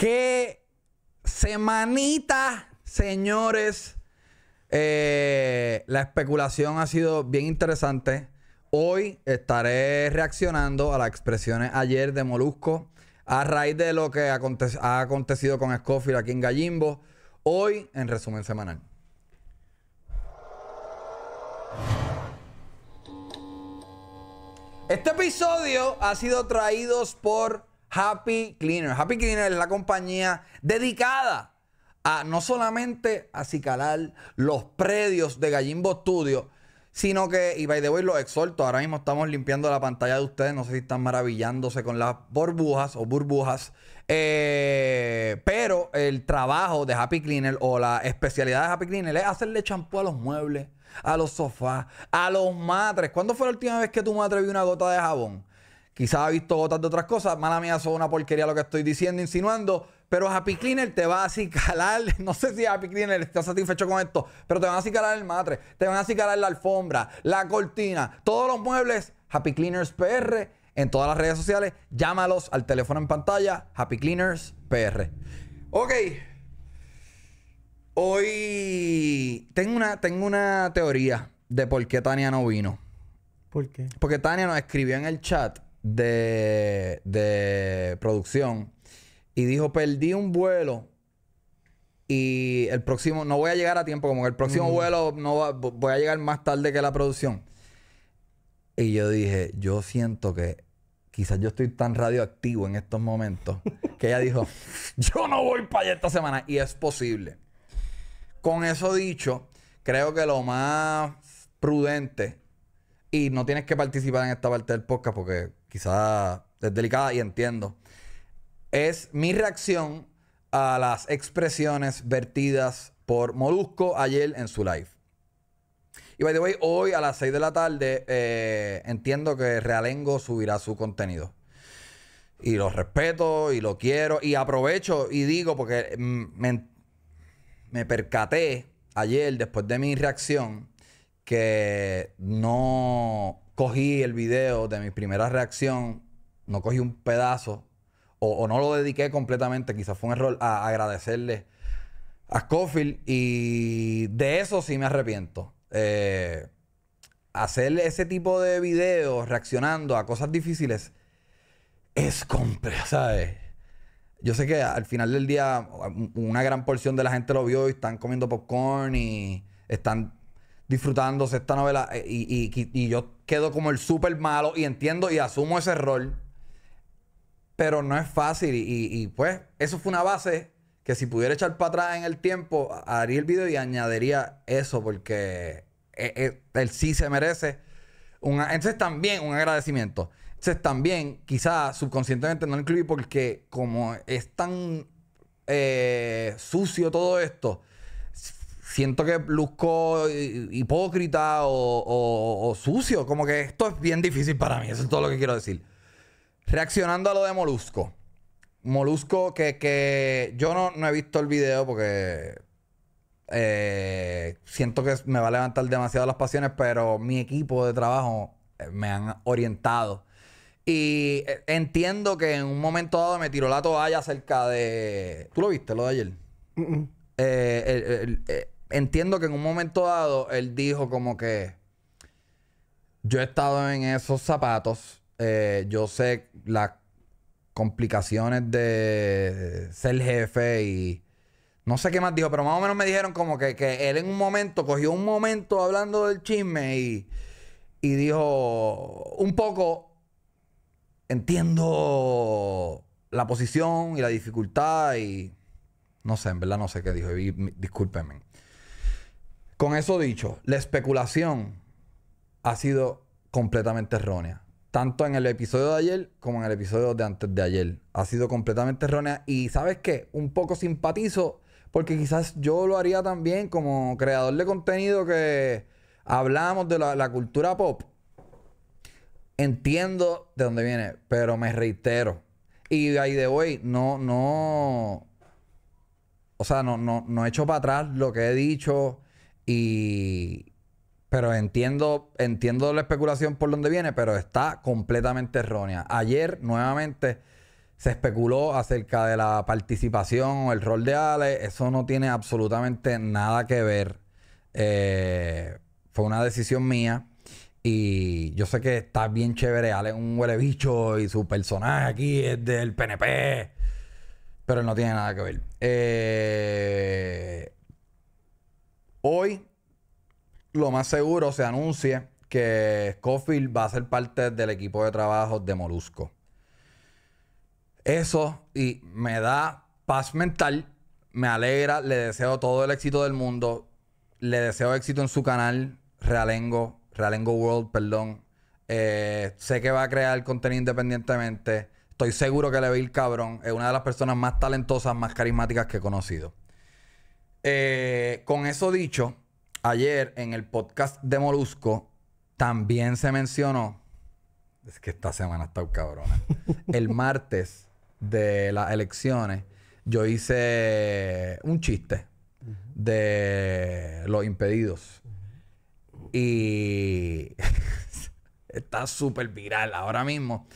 Qué semanita, señores. Eh, la especulación ha sido bien interesante. Hoy estaré reaccionando a las expresiones ayer de Molusco a raíz de lo que ha acontecido con Scofield aquí en Gallimbo. Hoy en resumen semanal. Este episodio ha sido traído por Happy Cleaner. Happy Cleaner es la compañía dedicada a no solamente acicalar los predios de Gallimbo Studio, sino que, y by the way, los exhorto, ahora mismo estamos limpiando la pantalla de ustedes, no sé si están maravillándose con las burbujas o burbujas, eh, pero el trabajo de Happy Cleaner o la especialidad de Happy Cleaner es hacerle champú a los muebles, a los sofás, a los matres. ¿Cuándo fue la última vez que tu madre vio una gota de jabón? Quizás ha visto gotas de otras cosas. Mala mía, son una porquería lo que estoy diciendo, insinuando. Pero Happy Cleaner te va a acicalar. No sé si Happy Cleaner está satisfecho con esto, pero te van a acicalar el matre, te van a acicalar la alfombra, la cortina, todos los muebles. Happy Cleaners PR en todas las redes sociales. Llámalos al teléfono en pantalla. Happy Cleaners PR. Ok. Hoy tengo una, tengo una teoría de por qué Tania no vino. ¿Por qué? Porque Tania nos escribió en el chat de, de producción y dijo, perdí un vuelo y el próximo, no voy a llegar a tiempo, como que el próximo vuelo no va- voy a llegar más tarde que la producción. Y yo dije, yo siento que quizás yo estoy tan radioactivo en estos momentos que ella dijo, yo no voy para allá esta semana. Y es posible. Con eso dicho, creo que lo más prudente, y no tienes que participar en esta parte del podcast porque quizás es delicada y entiendo, es mi reacción a las expresiones vertidas por Molusco ayer en su live. Y by the way, hoy a las 6 de la tarde eh, entiendo que Realengo subirá su contenido. Y lo respeto y lo quiero. Y aprovecho y digo porque mm, me, me percaté ayer, después de mi reacción, que no cogí el video de mi primera reacción, no cogí un pedazo o, no lo dediqué completamente. Quizás fue un error a agradecerle a Scofield y de eso sí me arrepiento. Eh, hacer ese tipo de videos reaccionando a cosas difíciles es complejo, ¿sabes? Yo sé que al final del día un- una gran porción de la gente lo vio y están comiendo popcorn y están disfrutándose esta novela eh, y, y- y yo quedo como el súper malo y entiendo y asumo ese rol. Pero no es fácil y, pues eso fue una base que si pudiera echar para atrás en el tiempo, haría el video y añadiría eso porque eh, eh, él sí se merece. Un, entonces también un agradecimiento. Entonces también quizás subconscientemente no lo incluí porque como es tan eh, sucio todo esto, siento que luzco hi- hipócrita o, o- o sucio. Como que esto es bien difícil para mí. Eso es todo lo que quiero decir. Reaccionando a lo de Molusco. Molusco que, que yo no, no he visto el video porque eh, siento que me va a levantar demasiado las pasiones, pero mi equipo de trabajo eh, me han orientado. Y eh, entiendo que en un momento dado me tiró la toalla acerca de... ¿Tú lo viste, lo de ayer? Eh, el- el- eh, entiendo que en un momento dado él dijo como que yo he estado en esos zapatos, eh, yo sé las complicaciones de ser jefe y no sé qué más dijo, pero más o menos me dijeron como que, que él en un momento cogió un momento hablando del chisme y, y dijo un poco entiendo la posición y la dificultad y no sé, en verdad no sé qué dijo. y discúlpenme. Con eso dicho, la especulación ha sido completamente errónea. Tanto en el episodio de ayer como en el episodio de antes de ayer. Ha sido completamente errónea. Y sabes qué? Un poco simpatizo porque quizás yo lo haría también como creador de contenido que hablamos de la, cultura pop. Entiendo de dónde viene, pero me reitero. Y ahí de hoy, no, no. O sea, no, no, no he hecho para atrás lo que he dicho. Y. Pero entiendo, entiendo la especulación por dónde viene, pero está completamente errónea. Ayer, nuevamente, se especuló acerca de la participación o el rol de Ale. Eso no tiene absolutamente nada que ver. Eh, fue una decisión mía. Y yo sé que está bien chévere. Ale es un huele bicho y su personaje aquí es del PNP. Pero no tiene nada que ver. Eh, hoy, lo más seguro, se anuncia que Scofield va a ser parte del equipo de trabajo de Molusco. Eso y me da paz mental, me alegra, le deseo todo el éxito del mundo, le deseo éxito en su canal, Realengo, Realengo World, perdón. Eh, sé que va a crear contenido independientemente. Estoy seguro que le ir cabrón. Es una de las personas más talentosas, más carismáticas que he conocido. Eh, con eso dicho, ayer en el podcast de Molusco también se mencionó. Es que esta semana está cabrona. el martes de las elecciones, yo hice un chiste de los impedidos. Y está súper viral ahora mismo.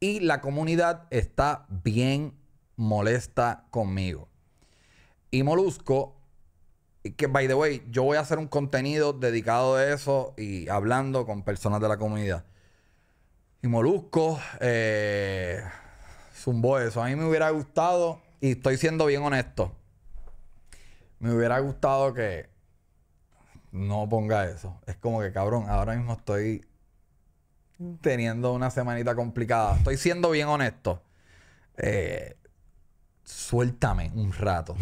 Y la comunidad está bien molesta conmigo. Y Molusco, que by the way, yo voy a hacer un contenido dedicado a eso y hablando con personas de la comunidad. Y Molusco, eh, zumbó eso. A mí me hubiera gustado, y estoy siendo bien honesto, me hubiera gustado que no ponga eso. Es como que, cabrón, ahora mismo estoy teniendo una semanita complicada. Estoy siendo bien honesto. Eh, suéltame un rato.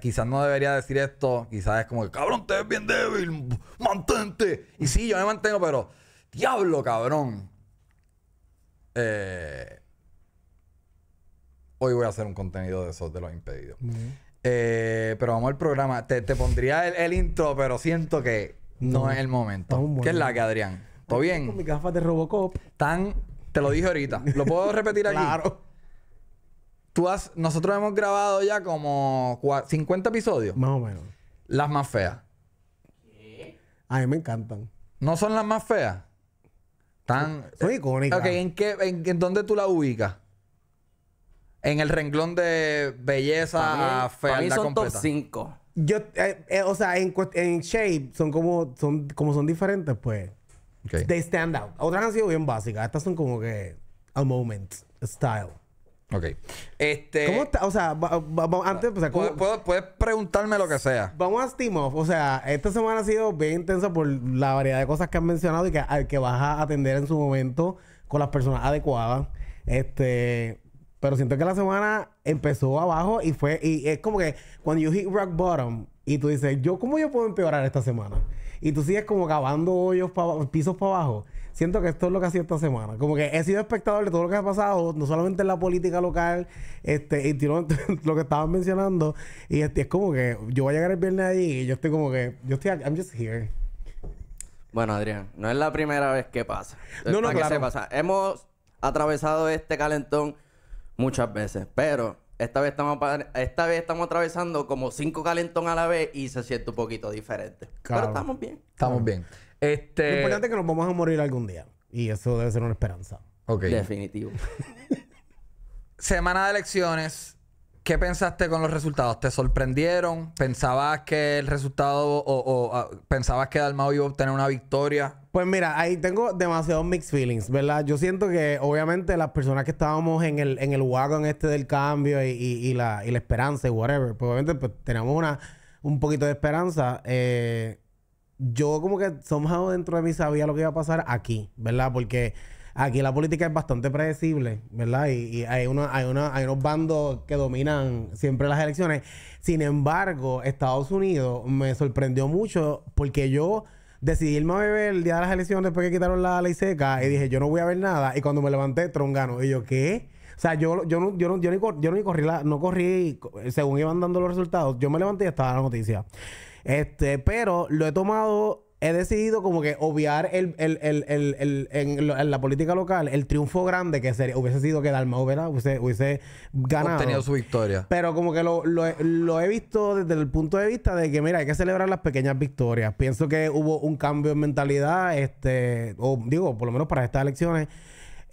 Quizás no debería decir esto. Quizás es como que, cabrón, te ves bien débil. Mantente. Y sí, yo me mantengo, pero... Diablo, cabrón. Eh, hoy voy a hacer un contenido de esos de los impedidos. Eh, pero vamos al programa. Te, pondría el, intro, pero siento que no, es el momento. ¿Qué es la que, Adrián? ¿Todo bien? Con mi gafas de Robocop. Tan... Te lo dije ahorita. ¿Lo puedo repetir aquí? claro. Tú has... Nosotros hemos grabado ya como 50 episodios. Más o menos. Las más feas. ¿Qué? A mí me encantan. ¿No son las más feas? Tan... Son icónicas. Ok, ¿en, qué, en dónde tú la ubicas? en el renglón de belleza, fealdad son top 5. Yo, eh, eh, o sea, en, en, shape son como son como son diferentes, pues. Okay. They stand out. Otras han sido bien básicas. Estas son como que a moment, style. Ok. Este... ¿Cómo está? O sea, antes... O sea, ¿Puedes, preguntarme lo que sea. Vamos a Steam Off. O sea, esta semana ha sido bien intensa por la variedad de cosas que han mencionado y que, que vas a atender en su momento con las personas adecuadas. Este... Pero siento que la semana empezó abajo y fue... Y es como que cuando you hit rock bottom y tú dices, yo, ¿cómo yo puedo empeorar esta semana? Y tú sigues como cavando hoyos, pisos para abajo. Siento que esto es lo que ha sido esta semana. Como que he sido espectador de todo lo que ha pasado, no solamente en la política local, este, y lo que estaban mencionando. Y este, es como que yo voy a llegar el viernes allí y yo estoy como que, yo estoy, I'm just here. Bueno, Adrián, no es la primera vez que pasa. No, no, claro. pasa. Hemos atravesado este calentón muchas veces, pero esta vez estamos esta vez estamos atravesando como cinco calentón a la vez y se siente un poquito diferente. Pero estamos bien. Estamos bien. Este... Lo importante es que nos vamos a morir algún día. Y eso debe ser una esperanza. Ok. Definitivo. Semana de elecciones. ¿Qué pensaste con los resultados? ¿Te sorprendieron? ¿Pensabas que el resultado o, pensabas que Dalmau iba a obtener una victoria? Pues mira, ahí tengo demasiados mixed feelings, ¿verdad? Yo siento que obviamente las personas que estábamos en el, en el wagon este del cambio y, la, y la esperanza y whatever, pues obviamente pues, teníamos una, un poquito de esperanza. Eh, yo como que somehow dentro de mí sabía lo que iba a pasar aquí, ¿verdad? Porque Aquí la política es bastante predecible, ¿verdad? Y, hay, una, hay, una, hay unos bandos que dominan siempre las elecciones. Sin embargo, Estados Unidos me sorprendió mucho porque yo decidí irme a beber el día de las elecciones después que quitaron la ley seca y dije, yo no voy a ver nada. Y cuando me levanté, Trongano. Y yo, ¿qué? O sea, yo, yo, no, yo, no, yo, ni, yo corrí, la, no corrí según iban dando los resultados. Yo me levanté y estaba la noticia. Este, pero lo he tomado he decidido como que obviar el, el, el, el en, la política local el triunfo grande que sería, hubiese sido que Dalmau hubiese, hubiese ganado. Obtenido su victoria. Pero como que lo, lo, lo, he visto desde el punto de vista de que, mira, hay que celebrar las pequeñas victorias. Pienso que hubo un cambio en mentalidad, este, o digo, por lo menos para estas elecciones.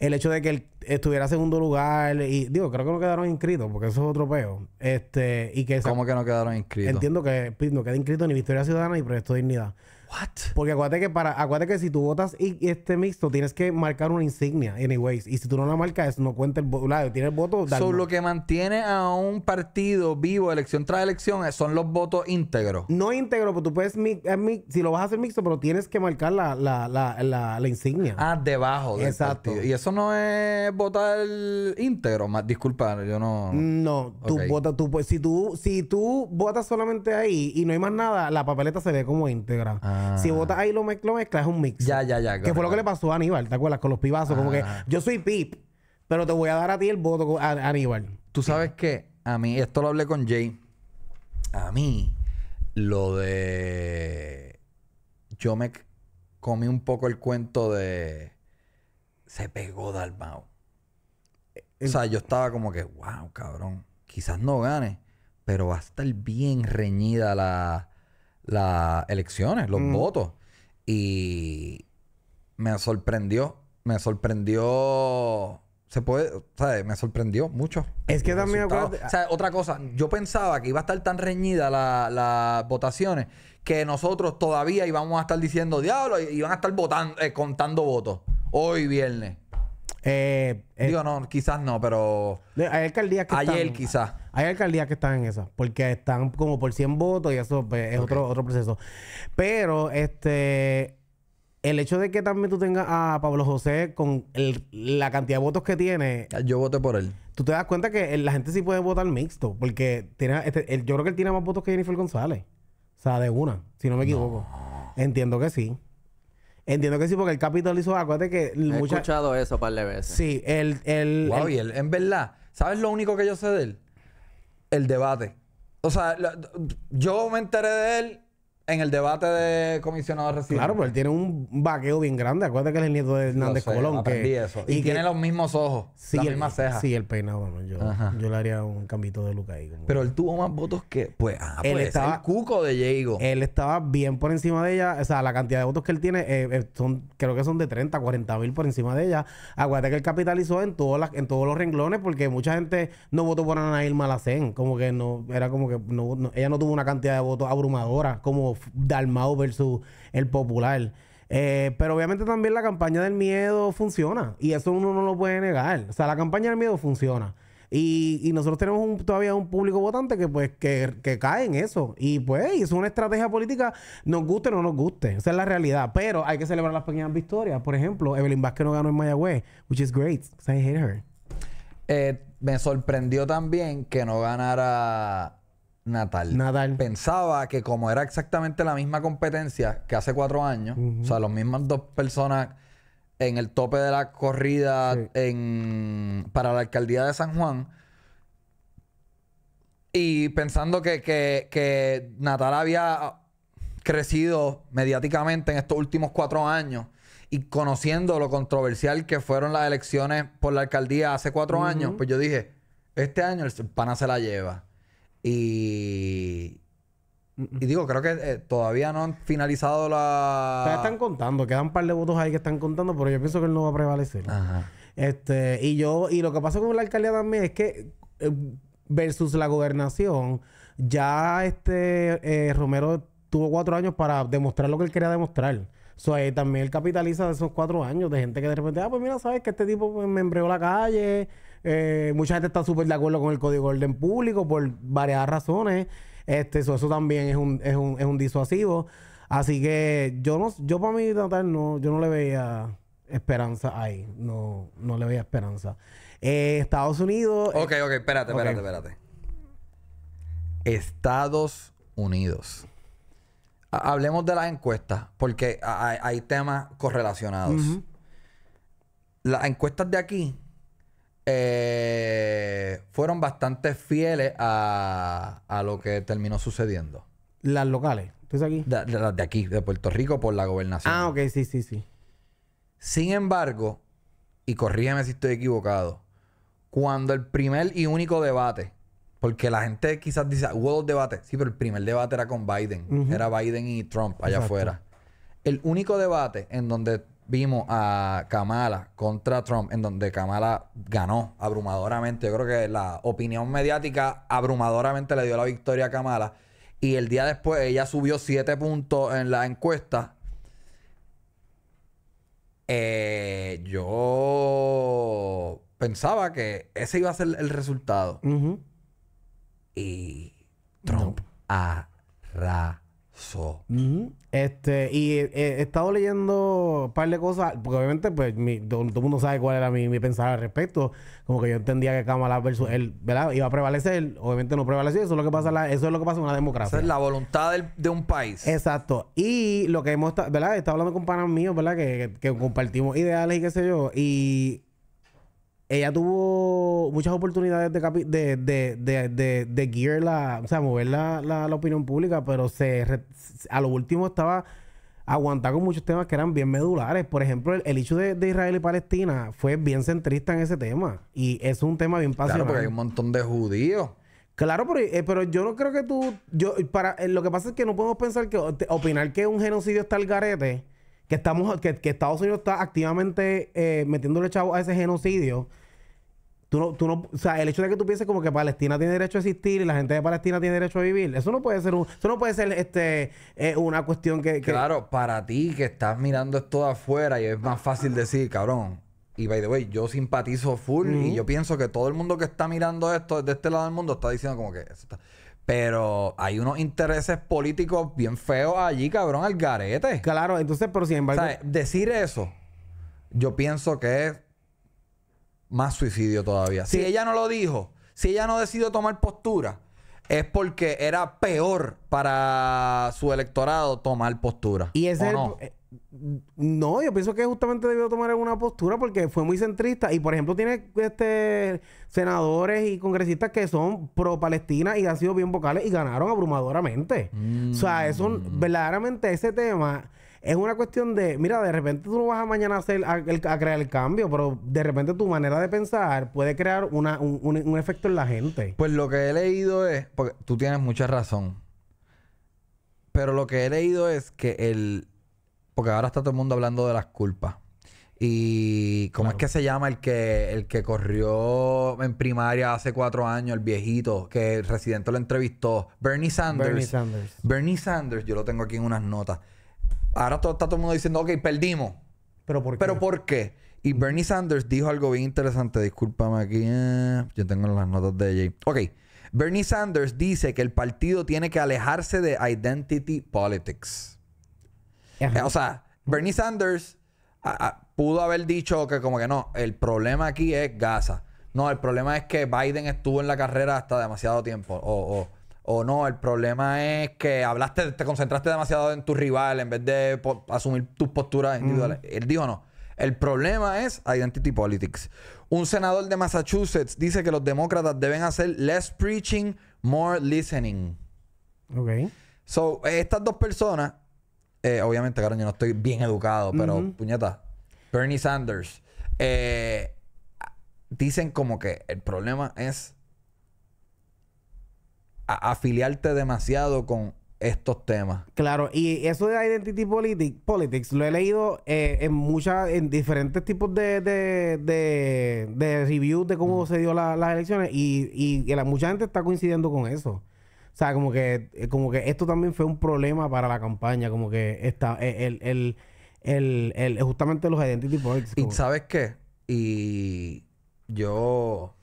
El hecho de que él estuviera segundo lugar y digo, creo que no quedaron inscritos porque eso es otro peo. Este, y que esa- ¿Cómo que no quedaron inscritos? entiendo que pues, no queda inscrito ni Victoria Ciudadana ni Proyecto Dignidad. What? Porque acuérdate que para, acuérdate que si tú votas y, este mixto, tienes que marcar una insignia, anyways. Y si tú no la marcas, no cuenta el voto. Tiene el voto. So, lo que mantiene a un partido vivo elección tras elección son los votos íntegros. No íntegro, pero tú puedes mi- es mi- si lo vas a hacer mixto, pero tienes que marcar la, la, la, la, la insignia. Ah, debajo del Exacto. partido. Y eso no es votar íntegro. Más, disculpa, yo no... No, tú Ok. votas, tú, pues, si tú, si tú votas solamente ahí y no hay más nada, la papeleta se ve como íntegra. Ah. Si votas ahí y lo, mez- lo mezclas, es un mix. Ya, ya, ya. Que claro, fue lo que le pasó a Aníbal, ¿te acuerdas? Con los pibazos, como que Ah. yo soy Pip, pero te voy a dar a ti el voto a, a Aníbal. Tú sabes que a mí, esto lo hablé con Jay. A mí, lo de. Yo me comí un poco el cuento de. Se pegó Dalmau. O sea, yo estaba como que, wow, cabrón. Quizás no gane, pero va a estar bien reñida la, las elecciones, los votos. Y me sorprendió. Me sorprendió. Se puede, ¿sabes? Me sorprendió mucho. Es que también acuérdate- O sea, otra cosa, yo pensaba que iba a estar tan reñida la- las votaciones que nosotros todavía íbamos a estar diciendo diablo y iban a estar votando, eh, contando votos hoy viernes. Eh, eh, Digo, no, quizás no, pero hay alcaldías que ayer están... quizás. Hay alcaldías que están en esa, porque están como por 100 votos y eso pues, es otro, otro proceso. Pero, este, el hecho de que también tú tengas a Pablo José con el- la cantidad de votos que tiene, Yo voté por él. tú te das cuenta que la gente sí puede votar mixto, porque tiene, este, el- yo creo que él tiene más votos que Jennifer González. O sea, de una, si no me equivoco. Entiendo que sí. Entiendo que sí, porque el capitalizó, acuérdate que He mucha... escuchado eso un par de veces. Sí, el... el, Wow, el- y él, en verdad, ¿sabes lo único que yo sé de él? El debate. O sea, la- yo me enteré de él en el debate de comisionado residente. Claro, pero él tiene un vaqueo bien grande. Acuérdate que él es el nieto de Hernández sé, Colón. que, eso. Y, que- tiene los mismos ojos, sí, las el- mismas cejas. Sí, el peinado, bueno, yo, yo le haría un cambito de look ahí. como- Pero él tuvo más votos que... Pues, ah, Él pues, estaba- el cuco de Diego. él estaba bien por encima de ella. O sea, la cantidad de votos que él tiene eh, eh, son, creo que son de 30, 40 mil por encima de ella. Acuérdate que él capitalizó en, todas las, en todos los renglones porque mucha gente no votó por Ana Irma Lacén. Como que no, era como que no, no- ella no tuvo una cantidad de votos abrumadora como Dalmau versus el popular. Eh, pero obviamente también la campaña del miedo funciona y eso uno no lo puede negar. O sea, la campaña del miedo funciona. Y, nosotros tenemos todavía un público votante que pues que, cae en eso. Y pues es una estrategia política, nos guste o no nos guste. Esa es la realidad. Pero hay que celebrar las pequeñas victorias. Por ejemplo, Evelyn Vázquez no ganó en Mayagüez, which is great. I hate her. Eh, me sorprendió también que no ganara Natal. Natal. Pensaba que como era exactamente la misma competencia que hace cuatro años, o sea, las mismas dos personas en el tope de la corrida Sí. en, para la alcaldía de San Juan, y pensando que, que, que Natal había crecido mediáticamente en estos últimos cuatro años y conociendo lo controversial que fueron las elecciones por la alcaldía hace cuatro años, pues yo dije, este año el pana se la lleva. Y, y digo, creo que eh, todavía no han finalizado la... Todavía están contando, quedan un par de votos ahí que están contando, pero yo pienso que él no va a prevalecer. Ajá. Este, y yo, y lo que pasa con la alcaldía también es que eh, versus la gobernación, ya este eh, Romero tuvo cuatro años para demostrar lo que él quería demostrar. So, también él capitaliza de esos cuatro años de gente que de repente, ah, pues mira, sabes que este tipo pues, me embreó la calle. Eh, mucha gente está súper de acuerdo con el código de orden público por varias razones. Este, so, eso también es un, es un, es un disuasivo. Así que yo no, yo para mí Natal no, yo no le veía esperanza ahí. No, no le veía esperanza. Eh, Estados Unidos. eh, Ok, ok, espérate, espérate, espérate. Estados Unidos. Ha- Hablemos de las encuestas, porque ha- hay, hay temas correlacionados. Las encuestas de aquí eh, fueron bastante fieles a, a lo que terminó sucediendo. Las locales. ¿Tú estás aquí? De, de las de aquí, de Puerto Rico, por la gobernación. Ah, ok, sí, sí, sí. Sin embargo, y corrígeme si estoy equivocado, cuando el primer y único debate, porque la gente quizás dice, hubo dos debates, sí, pero el primer debate era con Biden, era Biden y Trump allá Exacto. afuera. El único debate en donde vimos a Kamala contra Trump, en donde Kamala ganó abrumadoramente. Yo creo que la opinión mediática abrumadoramente le dio la victoria a Kamala. Y el día después ella subió siete puntos en la encuesta. Eh, yo pensaba que ese iba a ser el resultado. Y Trump arrasó. Ujú. Este, y eh, he estado leyendo un par de cosas, porque obviamente, pues, mi- todo, todo el mundo sabe cuál era mi, mi pensar al respecto. Como que yo entendía que Kamala versus él, ¿verdad? Iba a prevalecer. Obviamente no prevaleció. Eso es lo que pasa, en la- eso es lo que pasa en una democracia. Esa es la voluntad del- de un país. Exacto. Y lo que hemos estado, ¿verdad? Estaba hablando con panas míos, ¿verdad? Que, que, que compartimos ideales y qué sé yo. Y ella tuvo muchas oportunidades de, capi- de, de, de, de, gear la, o sea, mover la, la, la opinión pública, pero se re- a lo último estaba aguantar con muchos temas que eran bien medulares. Por ejemplo, el, el hecho de, de Israel y Palestina fue bien centrista en ese tema. Y es un tema bien Claro, pasional. porque hay un montón de judíos. Claro, pero, eh, pero yo no creo que tú. Yo, para, eh, lo que pasa es que no podemos pensar que opinar que un genocidio está al garete, que estamos, que, que Estados Unidos está activamente eh, metiéndole chavo a ese genocidio. Tú no, tú no, o sea, el hecho de que tú pienses como que Palestina tiene derecho a existir y la gente de Palestina tiene derecho a vivir, eso no puede ser un, eso no puede ser este eh, una cuestión que, que- Claro, para ti que estás mirando esto de afuera y es más fácil decir, cabrón. Y by the way, yo simpatizo full y yo pienso que todo el mundo que está mirando esto desde este lado del mundo está diciendo como que eso está. Pero hay unos intereses políticos bien feos allí, cabrón, al garete. Claro, entonces, pero sin O embargo. sea, decir eso, yo pienso que es más suicidio todavía. Si ella no lo dijo, si ella no decidió tomar postura, es porque era peor para su electorado tomar postura. Y ese ¿O es el- no? eh, no, yo pienso que justamente debió tomar una postura porque fue muy centrista y por ejemplo tiene este senadores y congresistas que son pro Palestina y han sido bien vocales y ganaron abrumadoramente. O sea, eso Mm. verdaderamente ese tema es una cuestión de, mira, de repente tú no vas a mañana a, hacer, a, crear el cambio, pero de repente tu manera de pensar puede crear una, un, un- un efecto en la gente. Pues lo que he leído es, porque tú tienes mucha razón, pero lo que he leído es que el, porque ahora está todo el mundo hablando de las culpas. Y ¿cómo es que se llama el que el que corrió en primaria hace cuatro años, el viejito, que el residente lo entrevistó? Bernie Sanders. Bernie Sanders. Bernie Sanders, yo lo tengo aquí en unas notas. Ahora todo, está todo el mundo diciendo, ok, perdimos. Pero ¿por qué? ¿Pero por qué? Y Bernie Sanders dijo algo bien interesante. Discúlpame aquí. eh, yo tengo las notas de Jay. Ok. Bernie Sanders dice que el partido tiene que alejarse de identity politics. Eh, o sea, Bernie Sanders pudo haber dicho que como que no, el problema aquí es Gaza. No, el problema es que Biden estuvo en la carrera hasta demasiado tiempo. O, o, o no, el problema es que hablaste, te concentraste demasiado en tu rival en vez de asumir tus posturas individuales. Él dijo no. El problema es identity politics. Un senador de Massachusetts dice que los demócratas deben hacer less preaching, more listening. Ok. So, estas dos personas, eh, obviamente, claro, yo no estoy bien educado, pero puñeta, Bernie Sanders, eh, dicen como que el problema es afiliarte demasiado con estos temas. Claro, y eso de identity politi- politics lo he leído eh, en muchas, en diferentes tipos de, de, de, de reviews de cómo se dio la- las elecciones y, y, y la- mucha gente está coincidiendo con eso. O sea, como que, eh, como que esto también fue un problema para la campaña, como que está eh, el, el, el, el- justamente los identity politics. Y sabes qué? Y yo...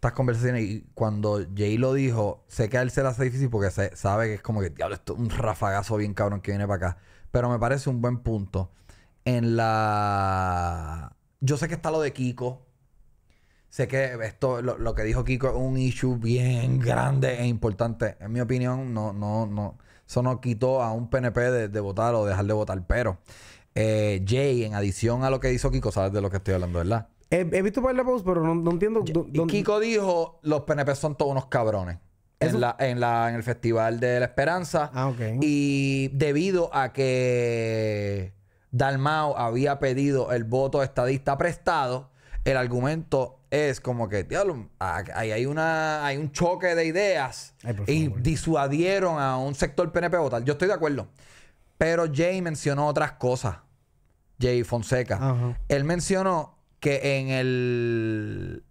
Estas conversaciones, y cuando Jay lo dijo, sé que a él se le hace difícil porque se, sabe que es como que, diablo, esto es un rafagazo bien cabrón que viene para acá. Pero me parece un buen punto. En la... Yo sé que está lo de Kiko. Sé que esto, lo, lo que dijo Kiko es un issue bien grande e importante. En mi opinión, no, no, no. Eso no quitó a un PNP de, de votar o dejar de votar. Pero eh, Jay, en adición a lo que hizo Kiko, sabes de lo que estoy hablando, ¿verdad? He, he visto para la post, pero no, no entiendo. Y dónde- Kiko dijo, los PNP son todos unos cabrones. En, la, en, la, en el Festival de la Esperanza. Ah, ok. Y debido a que Dalmau había pedido el voto estadista prestado, el argumento es como que, diablo, ah, ahí hay, una, hay un choque de ideas Ay, y disuadieron a un sector PNP votar. Yo estoy de acuerdo. Pero Jay mencionó otras cosas. Jay Fonseca. Él mencionó que en el...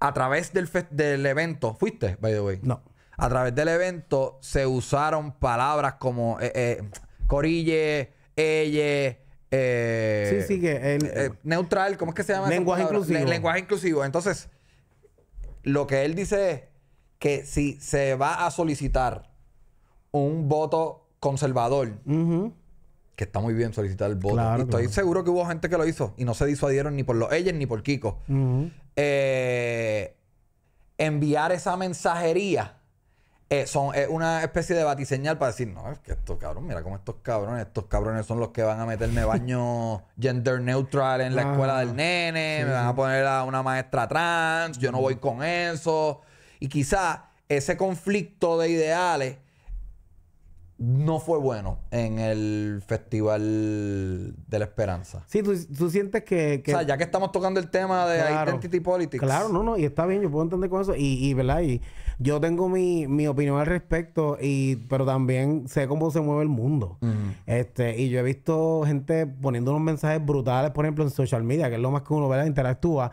A través del, del evento... ¿Fuiste, by the way? No. A través del evento se usaron palabras como... Eh, eh, corille, ella... Eh, sí, sí, que el, eh, neutral, ¿cómo es que se llama? Lenguaje inclusivo. lenguaje inclusivo. Entonces, lo que él dice es que si se va a solicitar un voto conservador, que está muy bien solicitar el voto, y estoy seguro que hubo gente que lo hizo y no se disuadieron ni por los ellos ni por Kiko, eh, enviar esa mensajería eh, son es una especie de batiseñal para decir, no, es que estos cabrones, mira cómo estos cabrones, estos cabrones son los que van a meterme baño gender neutral en la escuela del nene, me van a poner a una maestra trans, yo no voy con eso. Y quizá ese conflicto de ideales no fue bueno en el Festival de la Esperanza. Sí, tú, sientes que, O sea, ya que estamos tocando el tema de identity politics. Claro, no, no, y está bien, yo puedo entender con eso. Y, y ¿verdad? Y yo tengo mi, mi opinión al respecto, y, pero también sé cómo se mueve el mundo. este Y yo he visto gente poniendo unos mensajes brutales, por ejemplo, en social media, que es lo más que uno, ¿verdad? Interactúa.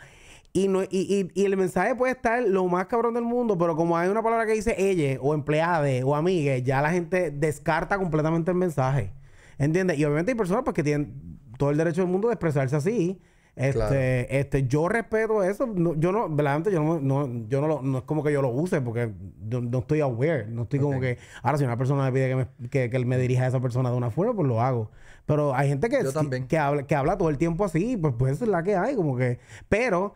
Y, no, y, y, el mensaje puede estar lo más cabrón del mundo, pero como hay una palabra que dice ella, o empleada, o amiga, ya la gente descarta completamente el mensaje. ¿Entiendes? Y obviamente hay personas pues, que tienen todo el derecho del mundo de expresarse así. Este, este, yo respeto eso. yo no, verdaderamente, yo no, no, yo no, lo, no es como que yo lo use porque no, estoy aware. No estoy como que, ahora si una persona me pide que, me, que, que, me dirija a esa persona de una forma, pues lo hago. Pero hay gente que, que, habla, que habla todo el tiempo así, pues pues es la que hay, como que. Pero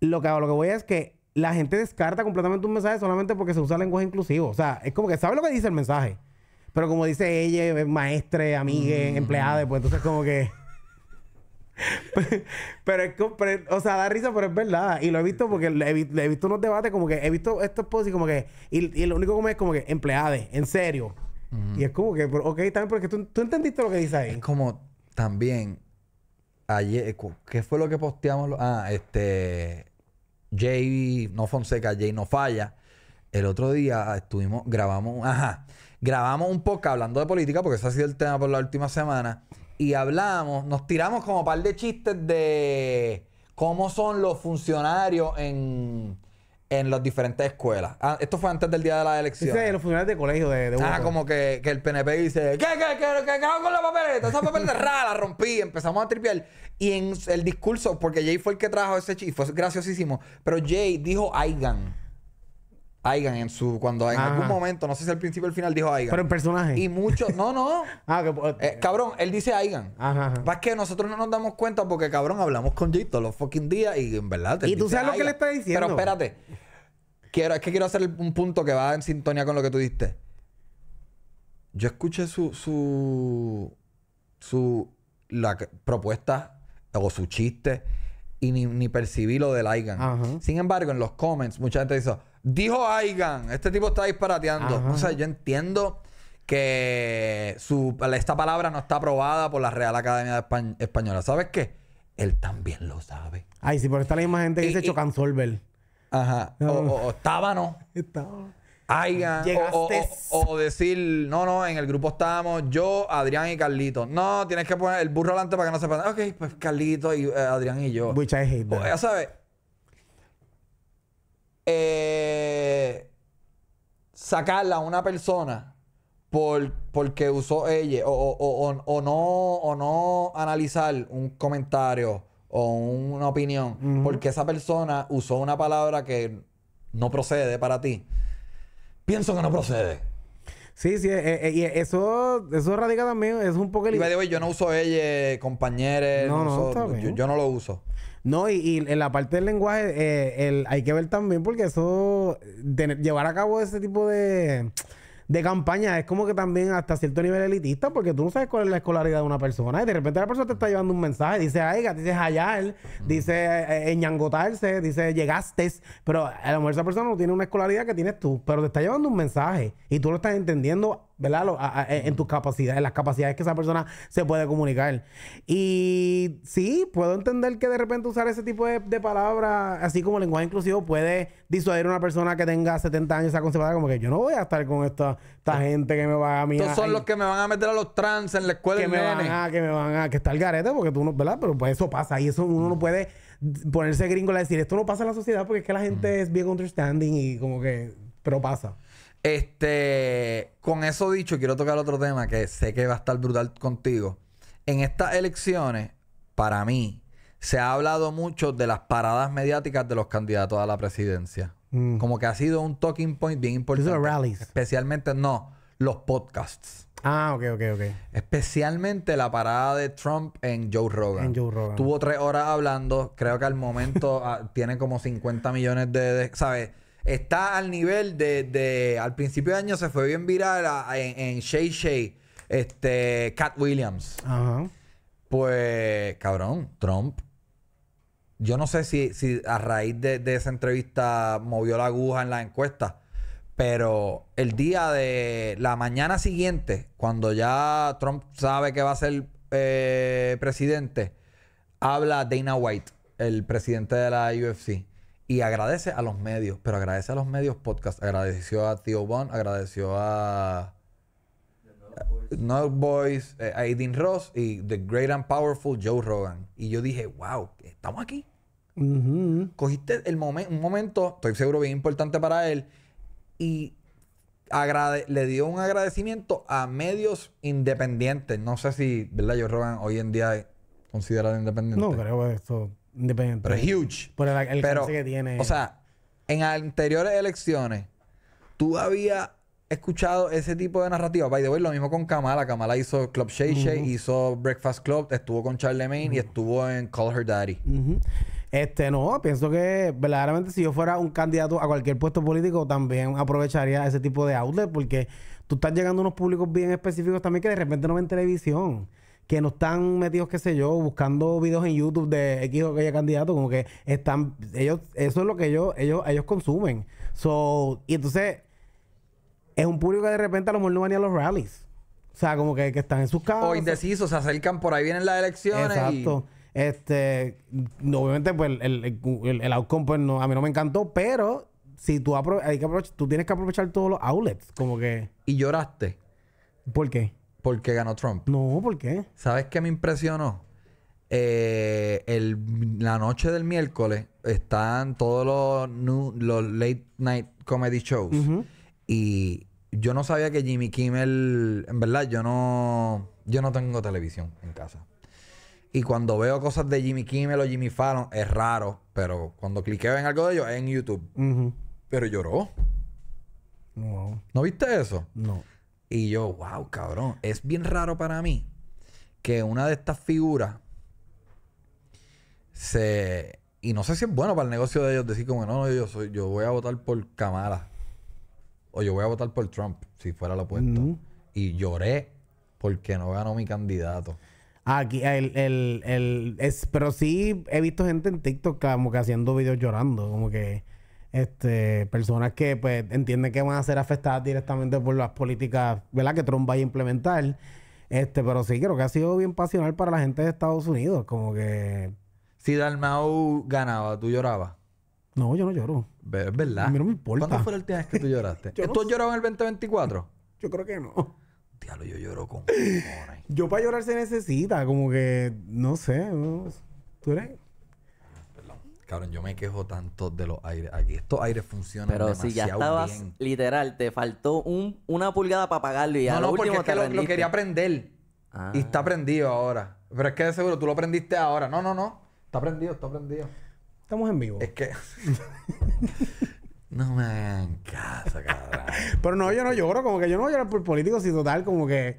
lo que, lo que voy a es que la gente descarta completamente un mensaje solamente porque se usa lenguaje inclusivo. O sea, es como que sabe lo que dice el mensaje. Pero como dice ella, maestre, amiga, mm. empleada, pues entonces como que... pero es que, o sea, da risa, pero es verdad. Y lo he visto porque le he, visto unos debates como que he visto estos posts y como que, y, lo único que me es como que empleada, en serio. Y es como que, ok, también porque tú, tú entendiste lo que dice ahí. Es como también ayer, ¿qué fue lo que posteamos? Ah, este Jay, no Fonseca, Jay no falla. El otro día estuvimos, grabamos, ajá, grabamos un poco hablando de política, porque ese ha sido el tema por la última semana. Y hablamos, nos tiramos como un par de chistes de cómo son los funcionarios en, en las diferentes escuelas. Ah, esto fue antes del día de la elección. Sí, los funcionarios de colegio de, de Ah, como que, que, el PNP dice, ¿qué, qué, qué, qué, qué hago con la papeleta? Esa papeleta rara, la rompí. Empezamos a tripear. Y en el discurso, porque Jay fue el que trajo ese chiste, fue graciosísimo. Pero Jay dijo Aigan. Aigan en su... Cuando en algún momento, no sé si al principio o al final dijo Aigan. Pero en personaje. Y muchos... No, no. ah, que... Eh, cabrón, él dice Aigan. Ajá, ajá. que nosotros no nos damos cuenta porque, cabrón, hablamos con Jay todos los fucking días y en verdad... ¿Y tú sabes lo que le está diciendo? Pero espérate quiero, es que quiero hacer un punto que va en sintonía con lo que tú diste. Yo escuché su, su, su, la propuesta o su chiste y ni, percibí lo del Aigan. Sin embargo, en los comments, mucha gente dice, dijo Aigan, este tipo está disparateando. O sea, yo entiendo que su, esta palabra no está aprobada por la Real Academia Española. ¿Sabes qué? Él también lo sabe. Ay, sí, pero está la misma gente que dice Chocansolver. Ajá. O, o, estábano. Aigan. O, o, decir, no, no, en el grupo estábamos yo, Adrián y Carlito. No, tienes que poner el burro adelante para que no sepan. Ok, pues Carlito y eh, Adrián y yo. Which I hate ya sabes. Eh, sacarla a una persona por, porque usó ella o, o, no, o no analizar un comentario o una opinión porque esa persona usó una palabra que no procede para ti, pienso que no procede. Sí, sí, eh, eh, y eso, eso radica también, es un poco... Y yo no uso ella, compañeros, no, no, yo, no lo uso. No, y, en la parte del lenguaje eh, el, hay que ver también porque eso, llevar a cabo ese tipo de de campaña es como que también hasta cierto nivel elitista, porque tú no sabes cuál es la escolaridad de una persona. Y de repente la persona te está llevando un mensaje, dice aiga, dice hallar, dice eh, eh, ñangotarse, dice llegaste. Pero a lo mejor esa persona no tiene una escolaridad que tienes tú, pero te está llevando un mensaje y tú lo estás entendiendo ¿verdad? Lo- a- a- en tus capacidades, en las capacidades que esa persona se puede comunicar. Y sí, puedo entender que de repente usar ese tipo de, de palabras, así como lenguaje inclusivo, puede disuadir a una persona que tenga 70 años, sea conservadora, como que yo no voy a estar con esta, esta gente que me va a mí Estos son los que me van a meter a los trans en la escuela que me van a, que me van a, que está el garete, porque tú no, ¿verdad? Pero pues eso pasa y eso uno no puede ponerse gringo y decir, esto no pasa en la sociedad porque es que la gente es bien understanding y como que, pero pasa. Este, con eso dicho, quiero tocar otro tema que sé que va a estar brutal contigo. En estas elecciones, para mí, se ha hablado mucho de las paradas mediáticas de los candidatos a la presidencia. Mm. Como que ha sido un talking point bien importante. Rallies. Especialmente, no, los podcasts. Ah, ok, ok, ok. Especialmente la parada de Trump en Joe Rogan. En Joe Rogan. Tuvo tres horas hablando. Creo que al momento ah, tiene como 50 millones de... de- ¿Sabes? Está al nivel de, de- Al principio de año se fue bien viral a- a- en, en Shay Shay. Este... Cat Williams. Ajá. Pues... Cabrón. Trump. Yo no sé si, si a raíz de, de esa entrevista movió la aguja en la encuesta. Pero el día de la mañana siguiente, cuando ya Trump sabe que va a ser eh, presidente, habla Dana White, el presidente de la UFC, y agradece a los medios, pero agradece a los medios podcast. Agradeció a Theo Bond, agradeció a No Boys, eh, Aiden Ross y The Great and Powerful Joe Rogan. Y yo dije, wow, estamos aquí cogiste el momen- un momento, estoy seguro bien importante para él, y le dio un agradecimiento a medios independientes. No sé si, ¿verdad? Joe Rogan hoy en día es considerado independiente. No creo que esto independiente. Pero es huge. Por el, el Pero, que tiene. O sea, en anteriores elecciones, tú habías escuchado ese tipo de narrativa. By the way, lo mismo con Kamala. Kamala hizo Club Shay Shay, hizo Breakfast Club, estuvo con Charlemagne y estuvo en Call Her Daddy. Este, no, pienso que verdaderamente si yo fuera un candidato a cualquier puesto político, también aprovecharía ese tipo de outlet porque tú estás llegando a unos públicos bien específicos también que de repente no ven televisión, que no están metidos, qué sé yo, buscando videos en YouTube de X o Y candidato, como que están, ellos, eso es lo que ellos, ellos, ellos consumen. So, y entonces, es un público que de repente a lo mejor no va ni a los rallies. O sea, como que, que están en sus casas. O indecisos, se acercan por ahí, vienen las elecciones. y- Exacto. Este, obviamente, pues el, el, el, outcome, pues no, a mí no me encantó, pero si tú, hay que tú tienes que aprovechar todos los outlets, como que, y lloraste ¿por qué? Porque ganó Trump. No, ¿por qué? ¿Sabes qué me impresionó? Eh, el- la noche del miércoles están todos los, late night comedy shows. Y yo no sabía que Jimmy Kimmel, en verdad, yo no, yo no tengo televisión en casa. Y cuando veo cosas de Jimmy Kimmel o Jimmy Fallon, es raro, pero cuando cliqueo en algo de ellos es en YouTube. Pero lloró. ¿No viste eso? no. Y yo, wow, cabrón. Es bien raro para mí que una de estas figuras se. Y no sé si es bueno para el negocio de ellos decir como, no, no, yo soy, yo voy a votar por Kamala. O yo voy a votar por Trump, si fuera lo opuesto. Y lloré porque no ganó mi candidato. Aquí, el, el, el, es, pero sí he visto gente en TikTok como que haciendo videos llorando, como que, este, personas que, pues, entienden que van a ser afectadas directamente por las políticas, ¿verdad? Que Trump vaya a implementar. Este, pero sí, creo que ha sido bien pasional para la gente de Estados Unidos, como que, Si Dalmau ganaba, ¿tú llorabas? no, yo no lloro. Es verdad. A mí no me importa. ¿Cuándo fue la última vez que tú lloraste? Yo no ¿Tú has llorado en el 2024? Yo creo que no. Diablo, yo lloro con. Yo para llorar se necesita, como que, no sé, no- tú eres... Cabrón, yo me quejo tanto de los aires. Aquí estos aires funcionan Pero si ya demasiado estabas, bien. literal, te faltó un, una pulgada para pagarlo y a No, lo no, porque último es que te lo, lo quería prender. Ah. Y está prendido ahora. Pero es que de seguro tú lo prendiste ahora. No, no, no. Está prendido, está prendido. Estamos en vivo. Es que... no me hagan caso, cabrón. Pero no, yo no lloro, como que yo no voy a llorar por políticos y total, como que.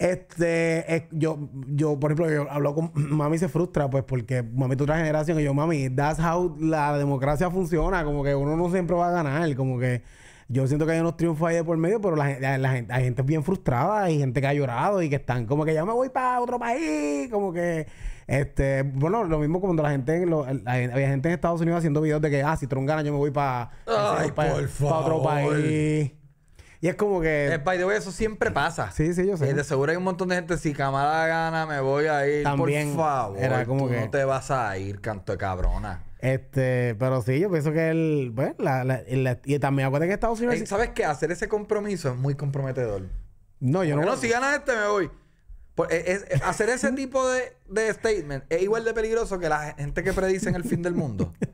Este, es- yo, yo, por ejemplo, yo hablo con mami se frustra, pues, porque mami es otra generación y yo, mami, that's how la democracia funciona, como que uno no siempre va a ganar, como que yo siento que hay unos triunfos ahí de por medio, pero la, la- la gente, hay gente bien frustrada, hay gente que ha llorado y que están como que ya me voy para otro país, como que, este, bueno, lo mismo cuando la gente, lo- la- había gente en Estados Unidos haciendo videos de que, ah, si Trump gana yo me voy para Ay, por otro favor. país. Y es como que... Eh, by the way, eso siempre pasa. Sí, sí, yo sé. Eh, de seguro hay un montón de gente, si Kamala gana, me voy a ir. También por favor, era como tú que- no te vas a ir, canto de cabrona. Este, pero sí, yo pienso que el, pues, la, la- y la- y también acuérdate que Estados Unidos... Eh, ¿Sabes qué? Hacer ese compromiso es muy comprometedor. no, yo no... Porque no, si ganas este, me voy. Por- eh, es- es- hacer ese tipo de, de statement es igual de peligroso que la gente que predice en el fin del mundo.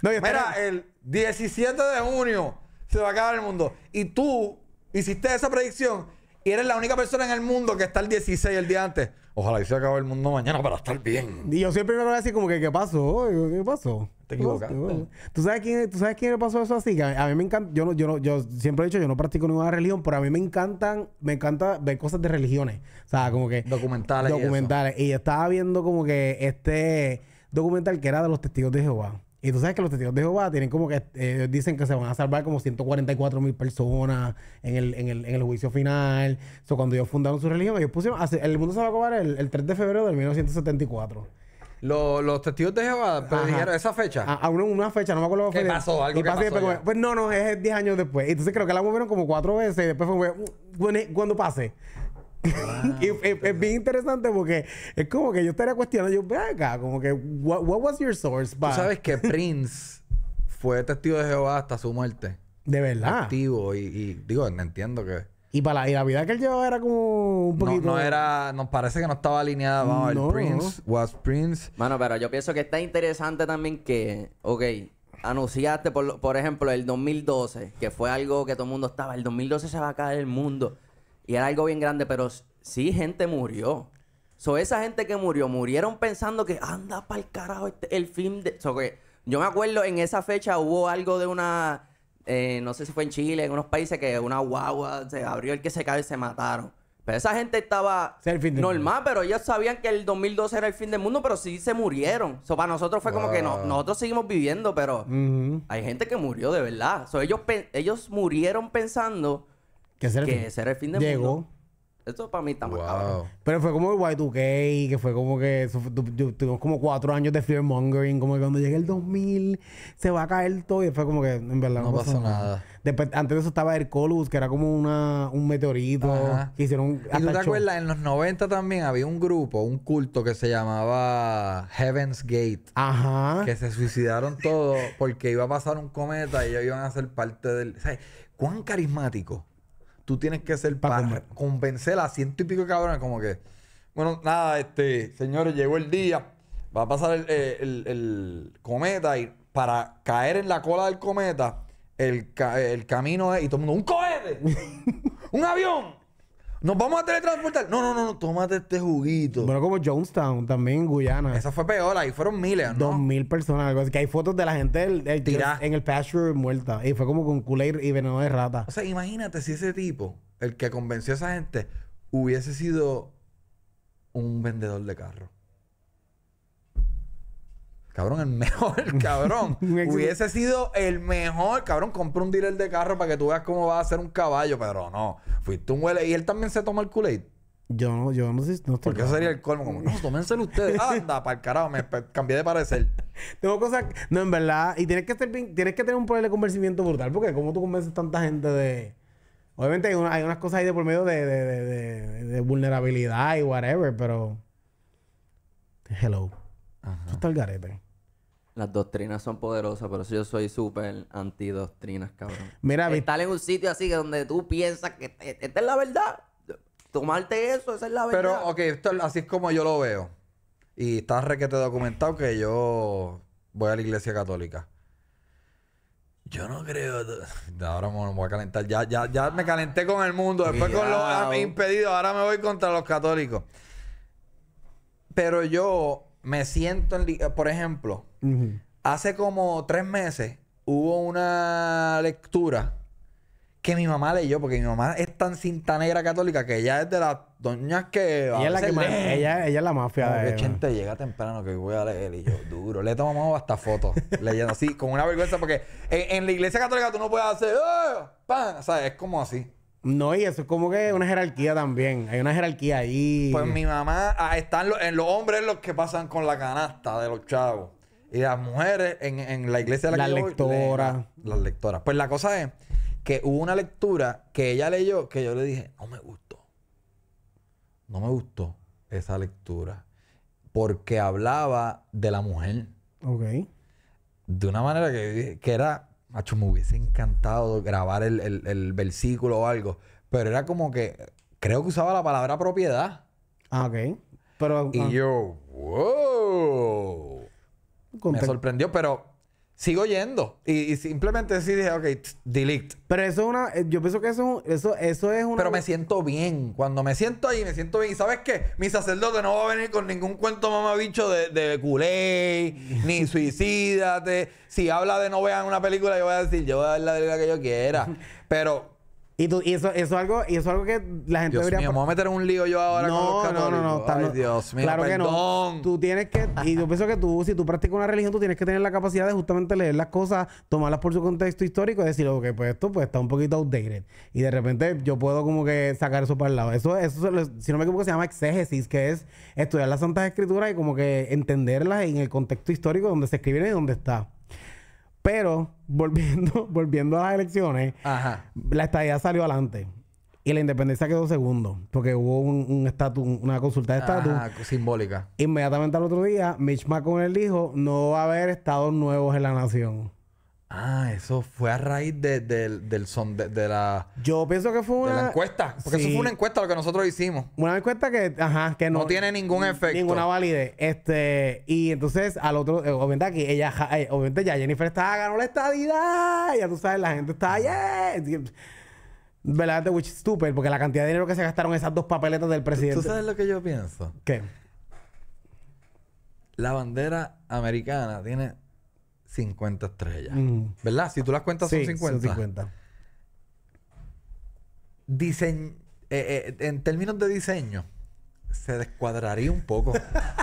No, Mira, el 17 de junio se va a acabar el mundo. Y tú hiciste esa predicción y eres la única persona en el mundo que está el 16 el día antes. Ojalá y se acabe el mundo mañana para estar bien. Y yo siempre me voy a decir como que, ¿qué pasó? ¿Qué pasó? Te equivocaste. ¿Tú sabes quién, tú sabes quién le pasó eso así? Que a, mí me encanta, yo no, yo no, yo siempre he dicho, yo no practico ninguna religión, pero a mí me encantan, me encanta ver cosas de religiones. O sea, como que... Documentales. y eso. documentales. Y, yo estaba viendo como que este documental que era de los testigos de Jehová. Y tú sabes que los testigos de Jehová tienen como que eh, dicen que se van a salvar como 144 mil personas en el, en, el, en el juicio final. So, cuando ellos fundaron su religión, ellos pusieron. el mundo se va a acabar el, el 3 de febrero de 1974. Lo- los testigos de Jehová predijeron esa fecha. A, a una, una fecha, no me acuerdo ¿Qué pasó? Algo y que pasó después como. Pues no, no, es 10 años después. Entonces creo que la movieron como cuatro veces y después fue "Mm, cuando, cuando y es, es bien interesante porque es como que yo estaría cuestionando, yo, ve acá, como que, what, what was your source? Tú pa?" sabes que Prince fue testigo de Jehová hasta su muerte. De verdad. Activo y, y digo, entiendo que Y para la, y la vida que él llevaba era como un no, poquito... no era, nos parece que no estaba alineada. Vamos, No. el Prince was Prince. Mano, pero yo pienso que está interesante también que, ok, anunciaste, por, por ejemplo, el 2012, que fue algo que todo el mundo estaba, el 2012 se va a caer el mundo. Y era algo bien grande, pero sí gente murió. So, esa gente que murió, murieron pensando que anda para el carajo este- el film de... So, que yo me acuerdo en esa fecha hubo algo de una... eh, no sé si fue en Chile, en unos países que una guagua se abrió el que se cayó y se mataron. Pero esa gente estaba normal, pero ellos sabían que el 2012 era el fin del mundo, pero sí se murieron. So, para nosotros fue como que no, nosotros seguimos viviendo, pero hay gente que murió de verdad. So, ellos, ellos murieron pensando Que ese era el que fin. ese era el fin del Llegó. mundo. Esto para mí está más cabrón. Pero fue como el Y2K, que fue como que eso fue- tu- tu- tuvimos como cuatro años de fear mongering, como que cuando llegue el 2000 se va a caer todo y fue como que en verdad No pasó nada. Después, antes de eso estaba Hercolus, que era como una, un meteorito Ajá. que hicieron ¿Y tú hasta te show. acuerdas? En los 90 también había un grupo, un culto que se llamaba Heaven's Gate. Ajá. Que se suicidaron todos porque iba a pasar un cometa y ellos iban a ser parte del... ¿Sabes? ¿Cuán carismático tú tienes que ser Pa' para conven- convencer a ciento y pico de cabrones? Como que... Bueno, nada, este... Señores, llegó el día. Va a pasar el, eh, el- el cometa y para caer en la cola del cometa, el, ca- el camino es... Y todo el mundo... ¡Un cohete! ¡Un avión! ¡Nos vamos a teletransportar! No, no, no, no. Tómate este juguito. Bueno, como Jonestown, también en Guyana. Esa fue peor. Ahí fueron miles, ¿no? Dos mil personas, algo así. Que hay fotos de la gente del, del- Tirá. en el pasture muerta. Y fue como con Kool-Aid y veneno de rata. O sea, imagínate si ese tipo, el que convenció a esa gente, hubiese sido un vendedor de carro. Cabrón, el mejor, cabrón. Hubiese sido el mejor. Cabrón, compré un dealer de carro para que tú veas cómo va a ser un caballo, pero no. Fuiste un huele. Y él también se toma el Kool-Aid. Yo no, yo no sé, no estoy Porque eso sería el colmo. Como, no, tómenselo ustedes. Anda, para el carajo. Me cambié de parecer. Tengo cosas... No, en verdad. Y tienes que, ser bien- tienes que tener un poder de convencimiento brutal. Porque como tú convences tanta gente de... Obviamente hay, una- hay unas cosas ahí de por medio de, de, de, de- vulnerabilidad y whatever, pero... Hello. Esto está el garete. Las doctrinas son poderosas, pero yo soy súper anti-doctrinas, cabrón. Mira, Estar en un sitio así que donde tú piensas que esta es la verdad. Tomarte eso, esa es la verdad. Pero, ok, esto, es- así es como yo lo veo. Y está requete documentado que yo voy a la iglesia católica. Yo no creo. Ahora me voy a calentar. Ya, ya, ya me calenté con el mundo. Después con los impedidos. Ahora me voy contra los católicos. Pero yo me siento en. li- Por ejemplo, hace como tres meses hubo una lectura que mi mamá leyó, porque mi mamá es tan cinta negra católica que ella es de las doñas que. Ella es la que más... Ella, ella es la mafia Como de... que Chente llega temprano que voy a leer y yo, duro. Le tomamos hasta fotos leyendo así, con una vergüenza, porque en, en la iglesia católica tú no puedes hacer, ¡eh! ¡Pan! O sea, es como así. No, y eso es como que una jerarquía también. Hay una jerarquía ahí. Pues mi mamá, ah, están los, en los hombres los que pasan con la canasta de los chavos. Y las mujeres en, en la iglesia de la Las que yo leen la- las lectoras. Pues la cosa es que hubo una lectura que ella leyó que yo le dije, no me gustó. No me gustó esa lectura. Porque hablaba de la mujer. Ok. De una manera que, que era, macho, me hubiese encantado grabar el, el- el versículo o algo. Pero era como que, creo que usaba la palabra propiedad. Ah, ok. Pero... Y ah, yo, wow. Me sorprendió, pero sigo yendo. Y, y simplemente sí dije, ok, tss, delete. Pero eso es una... eh, Yo pienso que eso, eso, eso es una... Pero me siento bien. Cuando me siento ahí, me siento bien. ¿Y sabes qué? Mi sacerdote no va a venir con ningún cuento mamabicho de, de culé, ni suicídate. Si habla de no vean una película, yo voy a decir, yo voy a ver la película que yo quiera. Pero, Y, tú, y eso, eso, es algo, y eso es algo que la gente Dios debería... mío, me voy a meter en un lío yo ahora con los No, no, católicos. no, no. está- Ay, no. Dios mío, Claro que no. Tú tienes que... Y yo pienso que tú, si tú practicas una religión, tú tienes que tener la capacidad de justamente leer las cosas, tomarlas por su contexto histórico y decir, ok, pues esto pues está un poquito outdated. Y de repente yo puedo como que sacar eso para el lado. Eso, eso si no me equivoco, se llama exégesis, que es estudiar las Santas Escrituras y como que entenderlas en el contexto histórico donde se escriben y donde está. Pero, volviendo, volviendo a las elecciones, Ajá. la estadía salió adelante. Y la independencia quedó segundo. Porque hubo un un estatus, una consulta de estatus. Ajá, simbólica. Inmediatamente al otro día, Mitch McConnell dijo: No va a haber estados nuevos en la nación. Ah, eso fue a raíz de, del- del son de, de la, Yo pienso que fue de una. la encuesta. Porque eso fue una encuesta lo que nosotros hicimos. Una encuesta que, ajá, que no, No tiene ningún efecto. Ninguna validez. Este, y entonces al otro, eh, obviamente aquí, ella, eh, obviamente ya Jennifer estaba, ganó la estadidad. Ya tú sabes, la gente está, yeah. ¿Verdad? De which is stupid, porque la cantidad de dinero que se gastaron esas dos papeletas del presidente. ¿Tú sabes lo que yo pienso? ¿Qué? La bandera americana tiene 50 estrellas. Mm. ¿Verdad? Si tú las cuentas Sí, son 50. son 50. Diseñ- eh, eh, en términos de diseño, se descuadraría un poco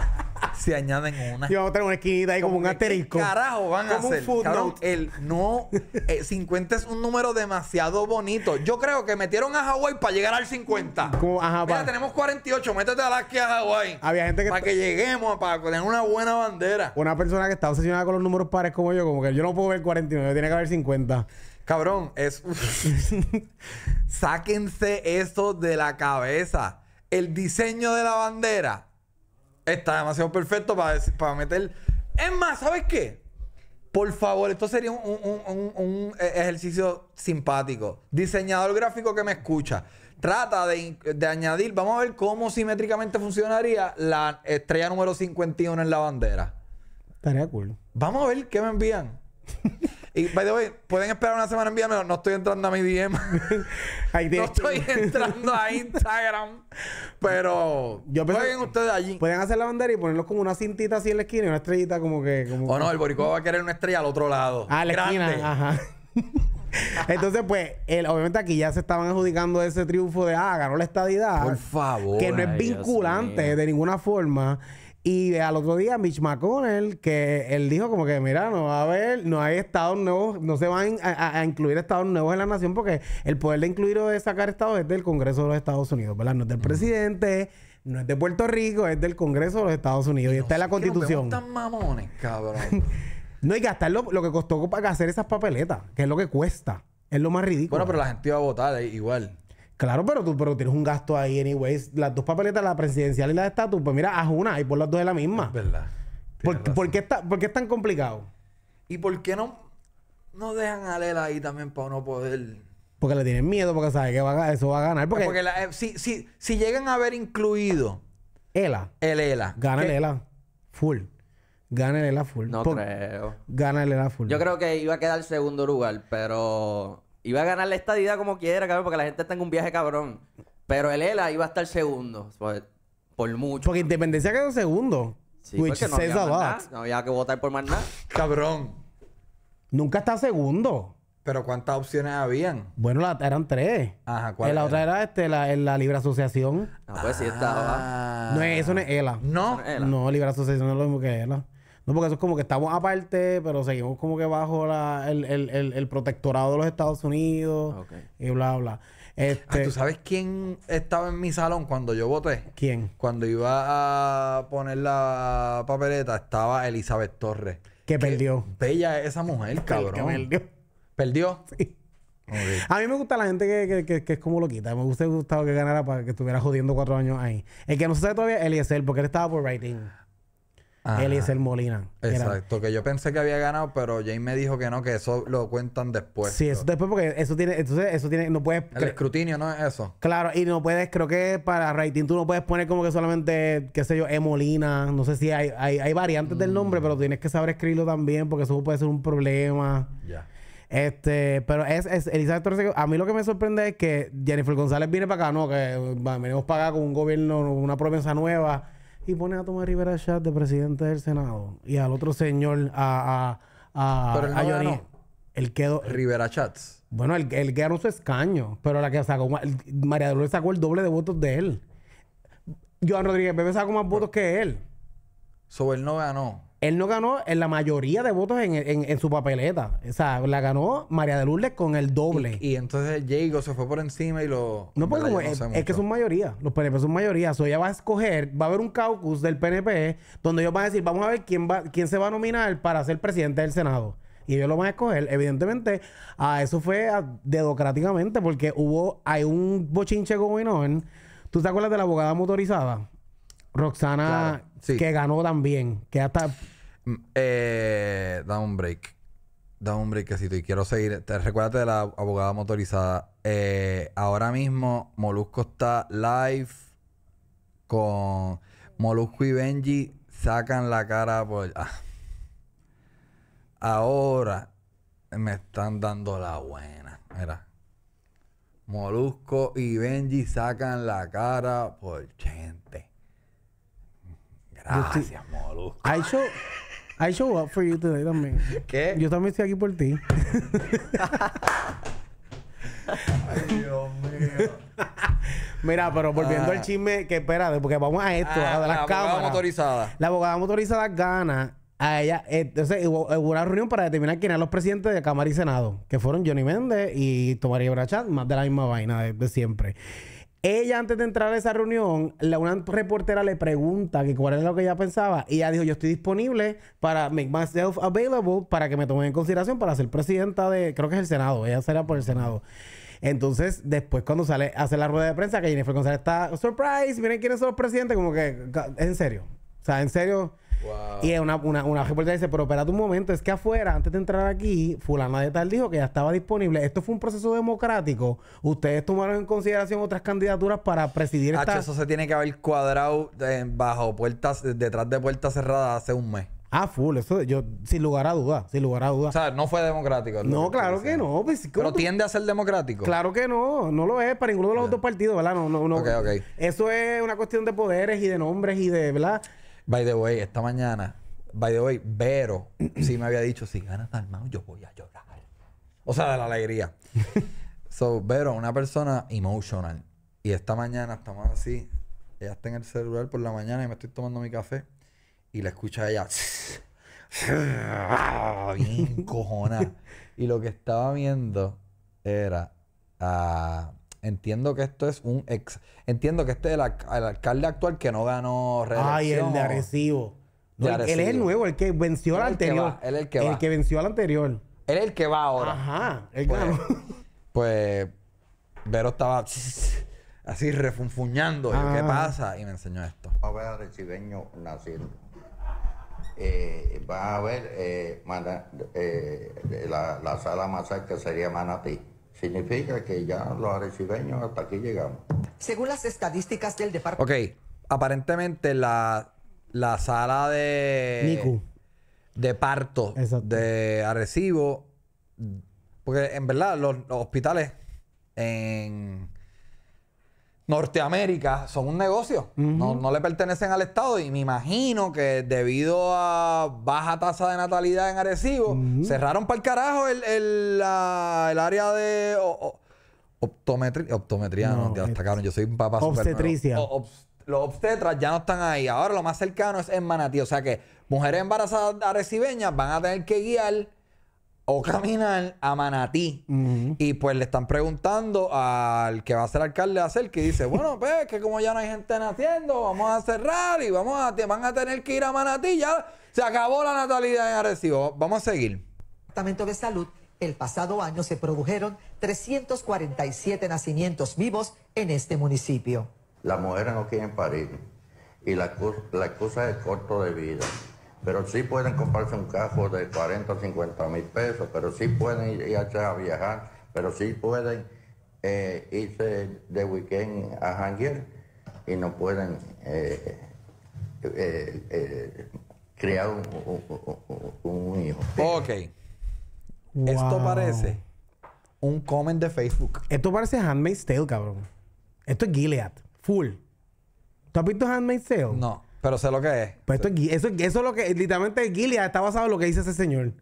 si añaden una. Y vamos a tener una esquinita ahí como, un asterisco. ¿Qué carajo van a Como un hacer? footnote. Cabrón, el no... eh, 50 es un número demasiado bonito. Yo creo que metieron a Hawái para llegar al 50. Como, ajá, Mira, pa- tenemos 48. Métete a la que a Hawái. Había gente que Para que lleguemos, para tener una buena bandera. Una persona que está obsesionada con los números pares como yo, como que yo no puedo ver 49, tiene que haber 50. Cabrón, es... Sáquense eso de la cabeza. El diseño de la bandera está demasiado perfecto para, para meter... Es más, ¿sabes qué? Por favor, esto sería un, un- un- un- ejercicio simpático. Diseñador gráfico que me escucha. Trata de, de añadir, vamos a ver cómo simétricamente funcionaría la estrella número 51 en la bandera. Estaría cool. Vamos a ver qué me envían. y, by the way, pueden esperar una semana enviármelo. No estoy entrando a mi DM. No estoy entrando a Instagram. Pero Yo pensé- jueguen ustedes allí. Pueden hacer la bandera y ponerlos como una cintita así en la esquina y una estrellita como que... Como... O no, el boricua va a querer una estrella al otro lado. Ah, la Grande. esquina. Ajá. Entonces, pues, el- obviamente aquí ya se estaban adjudicando ese triunfo de, ah, ganó la estadidad. Por favor. Que no es vinculante de ninguna forma. Y al otro día, Mitch McConnell, que él dijo como que, mira, no va a haber, no hay estados nuevos, no se van a, incluir estados nuevos en la nación porque el poder de incluir o de sacar estados es del Congreso de los Estados Unidos, ¿verdad? No es del presidente, no es de Puerto Rico, es del Congreso de los Estados Unidos y está en la Constitución. tan mamones, cabrón. No, y gastar lo, lo que costó para hacer esas papeletas, que es lo que cuesta. Es lo más ridículo. bueno, pero la gente iba a votar eh, igual. Claro, pero tú pero tienes un gasto ahí, anyways. Las dos papeletas, la presidencial y la de estatus, pues mira, haz una y pon las dos de la misma. Es verdad. ¿Por, por qué está, ¿Por qué es tan complicado? ¿Y por qué no, no dejan a Lela ahí también para no poder... Porque le tienen miedo, porque sabe que va a- eso va a ganar. Porque, Porque, la- eh, si, si, si llegan a haber incluido Ela, el ELA... gana el Ela full. Gana el Ela full. No Por- creo. Gana el Ela full. Yo creo que iba a quedar segundo lugar, pero iba a ganar la estadidad como quiera, cabrón, porque la gente está en un viaje cabrón. Pero el ELA iba a estar segundo, por, por mucho. Porque Independencia quedó segundo. Sí, which porque no says había, a más lot. nada, no había que votar por más nada. Cabrón. Nunca está segundo. Pero ¿cuántas opciones habían? Bueno, la- eran tres. Ajá, ¿cuál la era? otra era este, la, la Libre Asociación. No, pues sí estaba. Ah. No es, eso no es ELA. No. No. No, Libre Asociación no es lo mismo que ELA. No, porque eso es como que estamos aparte, pero seguimos como que bajo la, el, el, el, el protectorado de los Estados Unidos y bla, bla. Ah, Este, ¿Tú sabes quién estaba en mi salón cuando yo voté? ¿Quién? Cuando iba a poner la papeleta estaba Elizabeth Torres. Que perdió. Bella es esa mujer, cabrón. Que perdió. ¿Perdió? Sí. A mí me gusta la gente que, que, que, que es como loquita. Me gusta gustado que ganara para que estuviera jodiendo cuatro años ahí. El que no se sabe todavía es Eliezer, porque él estaba por writing. Eliezer Molina. era- Exacto, que yo pensé que había ganado, pero Jane me dijo que no, que eso lo cuentan después. Sí, eso después porque eso tiene, entonces eso tiene, no puedes El escrutinio no es eso. Claro, y no puedes, creo que para rating tú no puedes poner como que solamente, qué sé yo, Emolina. No sé si hay, hay, hay variantes del nombre, Mm. pero tienes que saber escribirlo también porque eso puede ser un problema. Ya. Este, pero es, es Elizabeth Torres. A mí lo que me sorprende es que Jennifer González viene para acá, no, que venimos para acá con un gobierno, una promesa nueva, y pone a Tomás Rivera Chat de presidente del Senado y al otro señor, a, a, a, Pero él no a Johnny. Él quedó. Rivera Chats. Bueno, él, él ganó su escaño, pero la que sacó, el- María Dolores sacó el doble de votos de él. Joan Rodríguez Bebe sacó más votos que él. So, él no ganó. Él no ganó en la mayoría de votos en, en- en su papeleta. O sea, la ganó María de Lourdes con el doble. Y entonces Jago se fue por encima y lo... no, porque como es, es que son mayoría. Los PNP son mayoría. So, ella va a escoger, va a haber un caucus del PNP donde ellos van a decir, vamos a ver quién va, quién se va a nominar para ser presidente del Senado. Y ellos lo van a escoger. Evidentemente, a eso fue a- dedocráticamente porque hubo, hay un bochinche going on. ¿Tú te acuerdas de la abogada motorizada? Roxana, Claro, sí. que ganó también. Que hasta Eh, da un break. Da un breakcito y quiero seguir. Te recuérdate de la abogada motorizada. Eh, ahora mismo Molusco está live con Molusco y Benji. Sacan la cara por. ah. Ahora me están dando la buena. Mira. Molusco y Benji sacan la cara por Chente. Gracias, Molusco. I show, I show up for you today también. ¿Qué? Yo también estoy aquí por ti. Ay, Dios mío. Mira, pero volviendo Ah. al chisme, que espérate, porque vamos a esto, Ah, a la las abogada cámaras. motorizada. La abogada motorizada gana a ella. eh, Entonces hubo, hubo una reunión para determinar quién eran los presidentes de Cámara y Senado, que fueron Johnny Méndez y Tomás Rivera Chat, más de la misma vaina de, de siempre. Ella, antes de entrar a esa reunión, una reportera le pregunta que cuál era lo que ella pensaba. Y ella dijo, yo estoy disponible para make myself available para que me tomen en consideración para ser presidenta de, creo que es el Senado. Ella será por el Senado. Entonces, después cuando sale, hace la rueda de prensa, que Jennifer González está, surprise, miren quiénes son los presidentes, como que, en serio. O sea, en serio. Wow. Y una, una, una reportera dice, pero espérate un momento, es que afuera, antes de entrar aquí, fulana de tal dijo que ya estaba disponible. Esto fue un proceso democrático. Ustedes tomaron en consideración otras candidaturas para presidir esta... eso se tiene que haber cuadrado eh, bajo puertas, detrás de puertas cerradas hace un mes. Ah, full, eso yo, sin lugar a duda, sin lugar a duda. O sea, no fue democrático. no, claro que no. Pues, ¿cómo Pero tú- tiende a ser democrático. Claro que no, no lo es para ninguno de los dos partidos, ¿verdad? No, no, no. Ok, ok. Eso es una cuestión de poderes y de nombres y de, ¿verdad? By the way, esta mañana, by the way, Vero sí me había dicho, si gana Dalmau, yo voy a llorar. O sea, de la alegría. so, Vero, una persona emotional. Y esta mañana estamos así. Ella está en el celular por la mañana y me estoy tomando mi café. Y la escucha a ella. bien cojona. Y lo que estaba viendo era. ah, entiendo que esto es un ex. Entiendo que este es el, alc- el alcalde actual que no ganó reelección. Ay, el de Arecibo. No, De él- Él es el Arecibo. nuevo, el que venció al Él el que anterior. va, él el que El va. que venció al anterior. Él es el que va ahora. Ajá. Él Pues, ganó. pues Vero estaba así refunfuñando. Yo, ¿Qué Ah. pasa? Y me enseñó esto. Va a haber arecibeño naciendo. Eh, va a haber eh, mana- eh, la, la sala más cerca sería Manatí. Significa que ya los arecibeños hasta aquí llegamos. Según las estadísticas del departamento. Ok, aparentemente la, la sala de. Nicu. De parto Exacto. de Arecibo. Porque en verdad los, los hospitales en Norteamérica son un negocio. no, no le pertenecen al Estado. Y me imagino que debido a baja tasa de natalidad en Arecibo, cerraron para el carajo el, el, la- el área de. o- o- optometri- optometría, no, No, ya está cabrón. Yo soy un papá. Obstetricia. O- obs- los obstetras ya no están ahí. Ahora lo más cercano es en Manatí. O sea que mujeres embarazadas arecibeñas van a tener que guiar o caminar a Manatí. Y pues le están preguntando al que va a ser alcalde de hacer que dice, bueno, pues que como ya no hay gente naciendo, vamos a cerrar y vamos a, te- van a tener que ir a Manatí. Ya se acabó la natalidad en Arecibo. Vamos a seguir. Departamento de Salud El pasado año se produjeron 347 nacimientos vivos en este municipio. Las mujeres no quieren parir y la, la excusa es corto de vida. Pero sí pueden comprarse un carro de 40 o 50 mil pesos, pero sí pueden ir- irse a viajar, pero sí pueden eh, irse de weekend a janguear y no pueden eh, eh, eh, criar un, un- un- un hijo. Ok. Esto parece un comment de Facebook. Esto parece Handmaid's Tale, cabrón. Esto es Gilead. Full. ¿Tú has visto Handmaid's Tale? No, pero sé lo que es. Pues esto es, eso, eso es lo que... Literalmente Gilead está basado en lo que dice ese señor.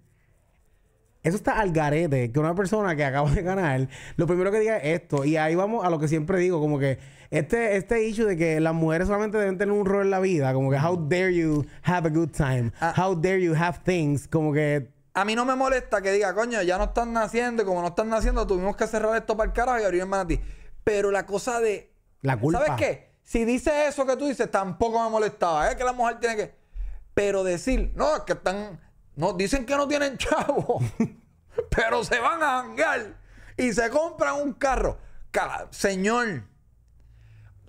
Eso está al garete. Que una persona que acaba de ganar, lo primero que diga es esto. Y ahí vamos a lo que siempre digo. Como que este, este issue de que las mujeres solamente deben tener un rol en la vida. Como que how dare you have a good time. Ah. How dare you have things. Como que... A mí no me molesta que diga, coño, ya no están naciendo y como no están naciendo, tuvimos que cerrar esto para el carajo y abrir el manatí. Pero la cosa de. La culpa. ¿Sabes qué? Si dice eso que tú dices, tampoco me molestaba. Es que la mujer tiene que. Pero decir, no, es que están. No, dicen que no tienen chavo. pero se van a jangar y se compran un carro. Ca- Señor,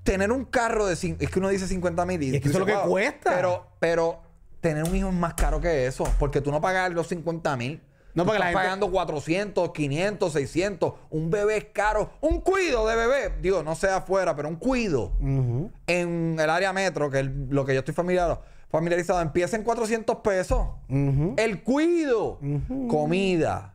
tener un carro de. Es que uno dice 50 mil Y es que eso es lo que cuesta. Pero, pero tener un hijo es más caro que eso. Porque tú no pagas los 50 mil. No, porque la gente- pagando 400, 500, 600. Un bebé es caro. Un cuido de bebé. Digo, no sea afuera, pero un cuido. En el área metro, que es lo que yo estoy familiarizado, familiarizado empieza en 400 pesos. El cuido. Comida.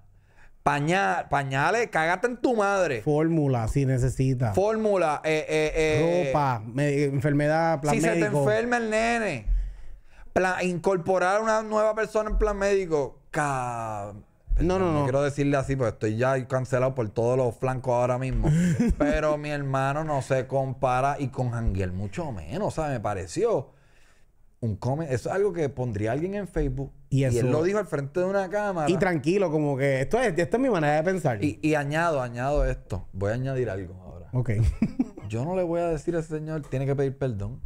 Pañal, pañales, cágate en tu madre. Fórmula, si necesita. Fórmula. eh, eh, eh, Ropa, me- enfermedad, plan si se te médico. enferma el nene, plan- incorporar una nueva persona en plan médico. Ca... No, no, no. quiero decirle así, porque estoy ya cancelado por todos los flancos ahora mismo. Pero mi hermano no se compara y con Janguel mucho menos. O sea, me pareció un come. Eso es algo que pondría alguien en Facebook. Y él lo dijo al frente de una cámara. Y tranquilo, como que esto es, esta es mi manera de pensar. Y, y añado, añado esto. Voy a añadir algo ahora. Ok. Yo no le voy a decir a ese señor, tiene que pedir perdón.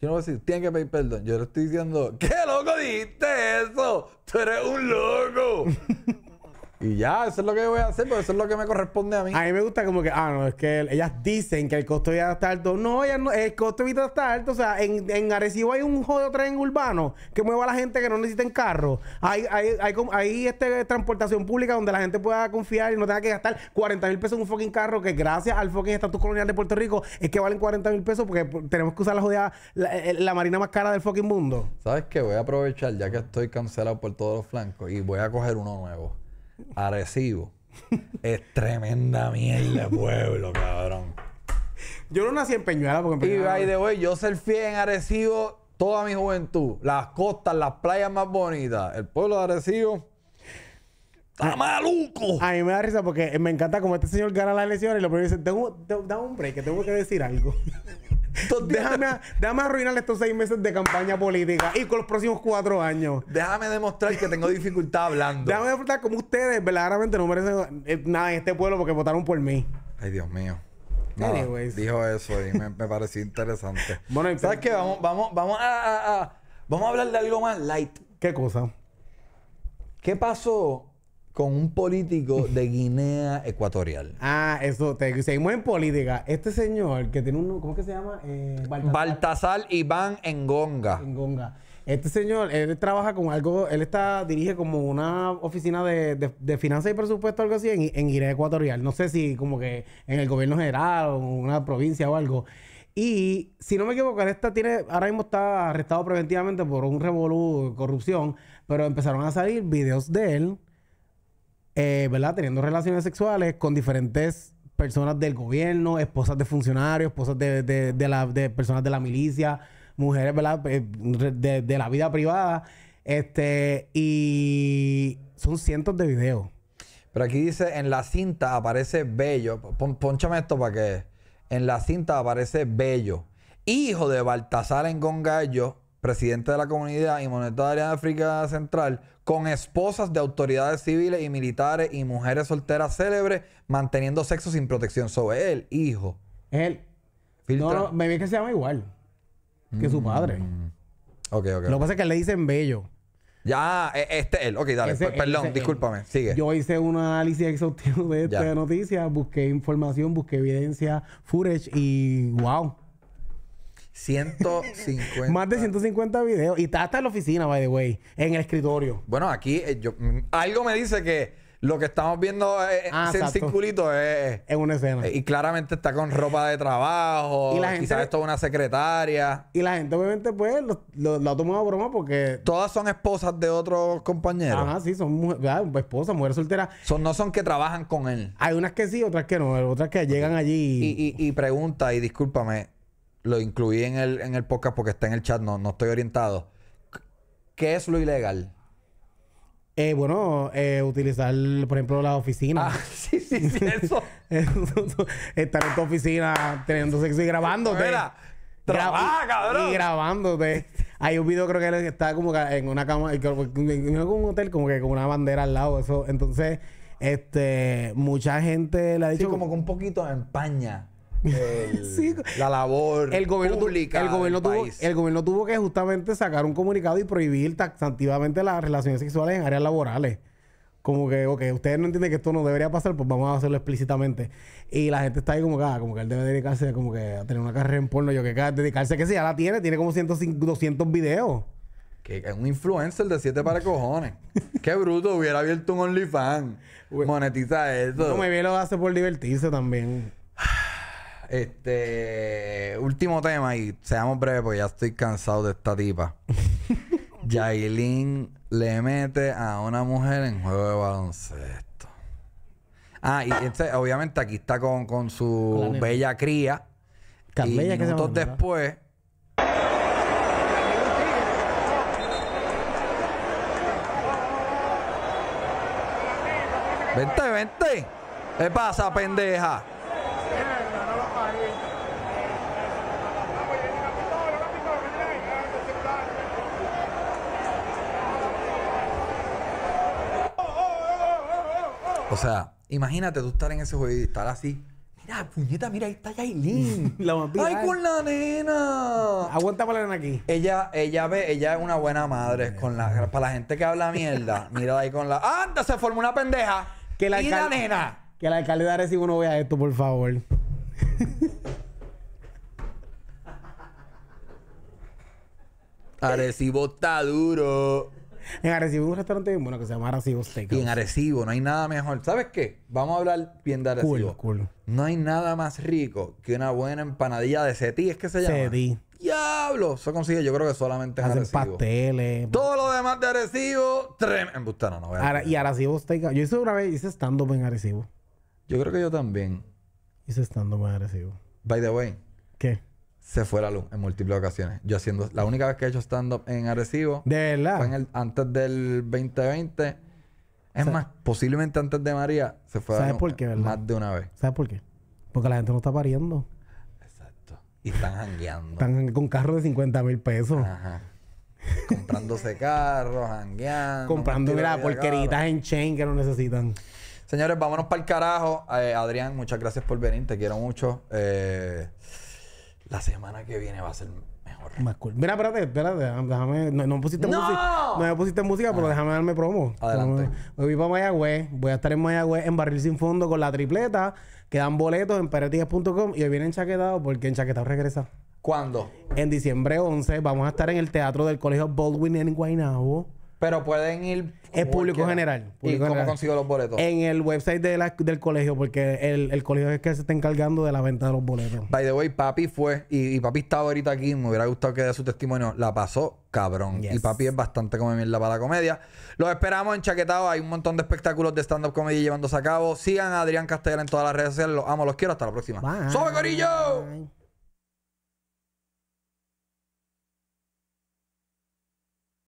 Yo no voy a decir, tiene que pedir perdón. Yo le estoy diciendo, ¿qué loco dijiste eso? Tú eres un loco. y ya, eso es lo que voy a hacer, porque eso es lo que me corresponde a mí. A mí me gusta como que, ah, no, es que ellas dicen que el costo de vida está alto. No, ellas no, el costo de vida está alto. O sea, en, en Arecibo hay un jodido tren urbano que mueva a la gente que no necesiten carro. Hay, hay, hay, este, transportación pública donde la gente pueda confiar y no tenga que gastar 40 mil pesos en un fucking carro que gracias al fucking estatus colonial de Puerto Rico es que valen 40 mil pesos porque tenemos que usar la jodida, la, eh, la marina más cara del fucking mundo. ¿Sabes qué? Voy a aprovechar, ya que estoy cancelado por todos los flancos, y voy a coger uno nuevo. Arecibo. es tremenda mierda de pueblo, cabrón. Yo no nací en Peñuela porque en Y Peñuela- by the way, yo surfé en Arecibo toda mi juventud. Las costas, las playas más bonitas. El pueblo de Arecibo está maluco. A mí me da risa porque me encanta como este señor gana las elecciones y lo primero dice, dame un break, que tengo que decir algo. déjame, déjame arruinarle estos seis meses de campaña política y con los próximos cuatro años. Déjame demostrar que tengo dificultad hablando. Déjame disfrutar como ustedes verdaderamente no merecen eh, nada en este pueblo porque votaron por mí. Ay, Dios mío. Nada, Anyways. dijo eso y me, me pareció interesante. Bueno, ¿sabes qué? Vamos, vamos, vamos a, a- a- vamos a hablar de algo más light. ¿Qué cosa? ¿Qué pasó con un político de Guinea Ecuatorial? Ah, eso, te, seguimos en política. Este señor que tiene un, ¿cómo que se llama? Eh, Baltasar Baltasar Iván Engonga. Engonga. Este señor, él trabaja con algo, él está, dirige como una oficina de, de, de finanzas y presupuesto, algo así, en, en Guinea Ecuatorial. No sé si como que en el gobierno general o en una provincia o algo. Y si no me equivoco, él está, tiene, ahora mismo está arrestado preventivamente por un revolú corrupción, pero empezaron a salir videos de él, eh, ¿verdad? Teniendo relaciones sexuales con diferentes personas del gobierno, esposas de funcionarios, esposas de, de, de la, de personas de la milicia, mujeres, ¿verdad? Eh, De, de la vida privada. Este, y son cientos de videos. Pero aquí dice, en la cinta aparece Bello. Pon, ponchame esto para que... En la cinta aparece Bello. Hijo de Baltasar Engongallo, presidente de la Comunidad y Monetaria de África Central, con esposas de autoridades civiles y militares y mujeres solteras célebres, manteniendo sexo sin protección. Sobre él, hijo. Es él. Filtra. No, no, me vi que se llama igual que su padre. Ok, ok. Lo que pasa es que le dicen bello. Ya, e- este él. Ok, dale. Ese- per- perdón, ese- discúlpame. Sigue. Yo hice un análisis exhaustivo de esta Ya. noticia, busqué información, busqué evidencia, footage y wow. 150. Más de 150 videos. Y está hasta en la oficina, by the way, en el escritorio. Bueno, aquí eh, yo, mm, algo me dice que lo que estamos viendo eh, Ah, en exacto. circulito es... En una escena. eh, y claramente está con ropa de trabajo. Y la gente- Quizás esto es una secretaria. Y la gente, obviamente, pues, lo, lo, lo ha tomado a broma porque. Todas son esposas de otros compañeros. Ajá, sí, son mujer- ¿verdad? esposas, mujeres solteras. Son, no son que trabajan con él. Hay unas que sí, otras que no. Otras que llegan allí. Y, y- y pregunta, y discúlpame, lo incluí en el, en el podcast porque está en el chat, no, no estoy orientado. ¿Qué es lo ilegal? Eh, bueno, eh, utilizar, por ejemplo, la oficina. Ah, sí, sí, sí, eso. Estar en tu oficina teniendo sexo y grabándote. Mira, trabaja, cabrón. Y grabándote. Hay un video, creo que él está como en una cama, en un hotel, como que con una bandera al lado. Eso. Entonces, este, mucha gente le ha Sí, dicho. como que un poquito empaña el- Sí. la labor el gobierno, tu- pública el, gobierno tuvo, país. el gobierno tuvo que justamente sacar un comunicado y prohibir taxativamente las relaciones sexuales en áreas laborales. Como que, ok, ustedes no entienden que esto no debería pasar, pues vamos a hacerlo explícitamente. Y la gente está ahí como que, ah, como que él debe dedicarse como que a tener una carrera en porno. Yo que dedicarse que si ya la tiene, tiene como 105, 200 videos. Que es un influencer de siete para cojones. Qué bruto, hubiera abierto un OnlyFans. Monetiza eso. No me vi lo hace por divertirse también. Este último tema y seamos breves porque ya estoy cansado de esta tipa. Yailin le mete a una mujer en juego de baloncesto. Ah, y este, obviamente aquí está con, con su bella cría. Tan y bella que se después. Vente, vente. ¿Qué pasa, pendeja? O sea, imagínate tú estar en ese juego y estar así. Mira, puñeta, mira, ahí está Yailin. La más ¡Ay, viral. con la nena! Aguanta para la aquí. Ella, ella ve, ella es una buena madre con la, para la gente que habla mierda. Mira ahí con la. ¡Anda! Se formó una pendeja. Que la y la nena. Que el alcalde de Arecibo no vea esto, por favor. Arecibo está duro. En Arecibo hay un restaurante bien bueno que se llama Arecibo Steakhouse. Y en Arecibo no hay nada mejor. ¿Sabes qué? Vamos a hablar bien de Arecibo. Cool, cool. No hay nada más rico que una buena empanadilla de setí, es que se llama. Setí. Diablo. Eso consigue, yo creo que solamente en Hacen Arecibo. pasteles. Todo lo demás de Arecibo, tremendo. Embustano, no. voy a- Ara- y Arecibo Steakhouse. Yo hice una vez, hice stand-up en Arecibo. Yo creo que yo también. Hice stand-up en Arecibo. By the way, ¿Qué? Se fue la luz en múltiples ocasiones. Yo haciendo... La única vez que he hecho stand-up en Arecibo De verdad. fue en el, antes del 2020. Es más, posiblemente antes de María se fue ¿Sabes la- por qué, verdad? más de una vez. ¿Sabes por qué? Porque la gente no está pariendo. Exacto. Y están jangueando. Están con carros de 50 mil pesos. Ajá. Comprándose carros, jangueando. comprando, mira, porqueritas en chain que no necesitan. Señores, vámonos para el carajo. Eh, Adrián, muchas gracias por venir. Te quiero mucho. Eh, la semana que viene va a ser mejor. Más cool. Mira, espérate, espérate. Déjame. No, no pusiste ¡No! música. No me pusiste música, pero déjame darme promo. Adelante. Me voy para Mayagüez. Voy a estar en Mayagüez en Barril Sin Fondo con la tripleta. Quedan boletos en peretiges.com y hoy viene enchaquetado porque enchaquetado regresa. ¿Cuándo? En diciembre 11 vamos a estar en el teatro del Colegio Baldwin en Guaynabo. Pero pueden ir. Es público cualquiera. general. ¿Y cómo general. consigo los boletos? En el website de la- del colegio, porque el, el colegio es el que se está encargando de la venta de los boletos. By the way, papi fue, y, y papi estaba ahorita aquí, me hubiera gustado que dé su testimonio. La pasó cabrón. Yes. Y papi es bastante come mierda para la comedia. Los esperamos en Chaquetado. Hay un montón de espectáculos de stand-up comedy llevándose a cabo. Sigan a Adrián Castellar en todas las redes sociales. Los amo, los quiero. Hasta la próxima. Bye. ¡Sobe, Corillo!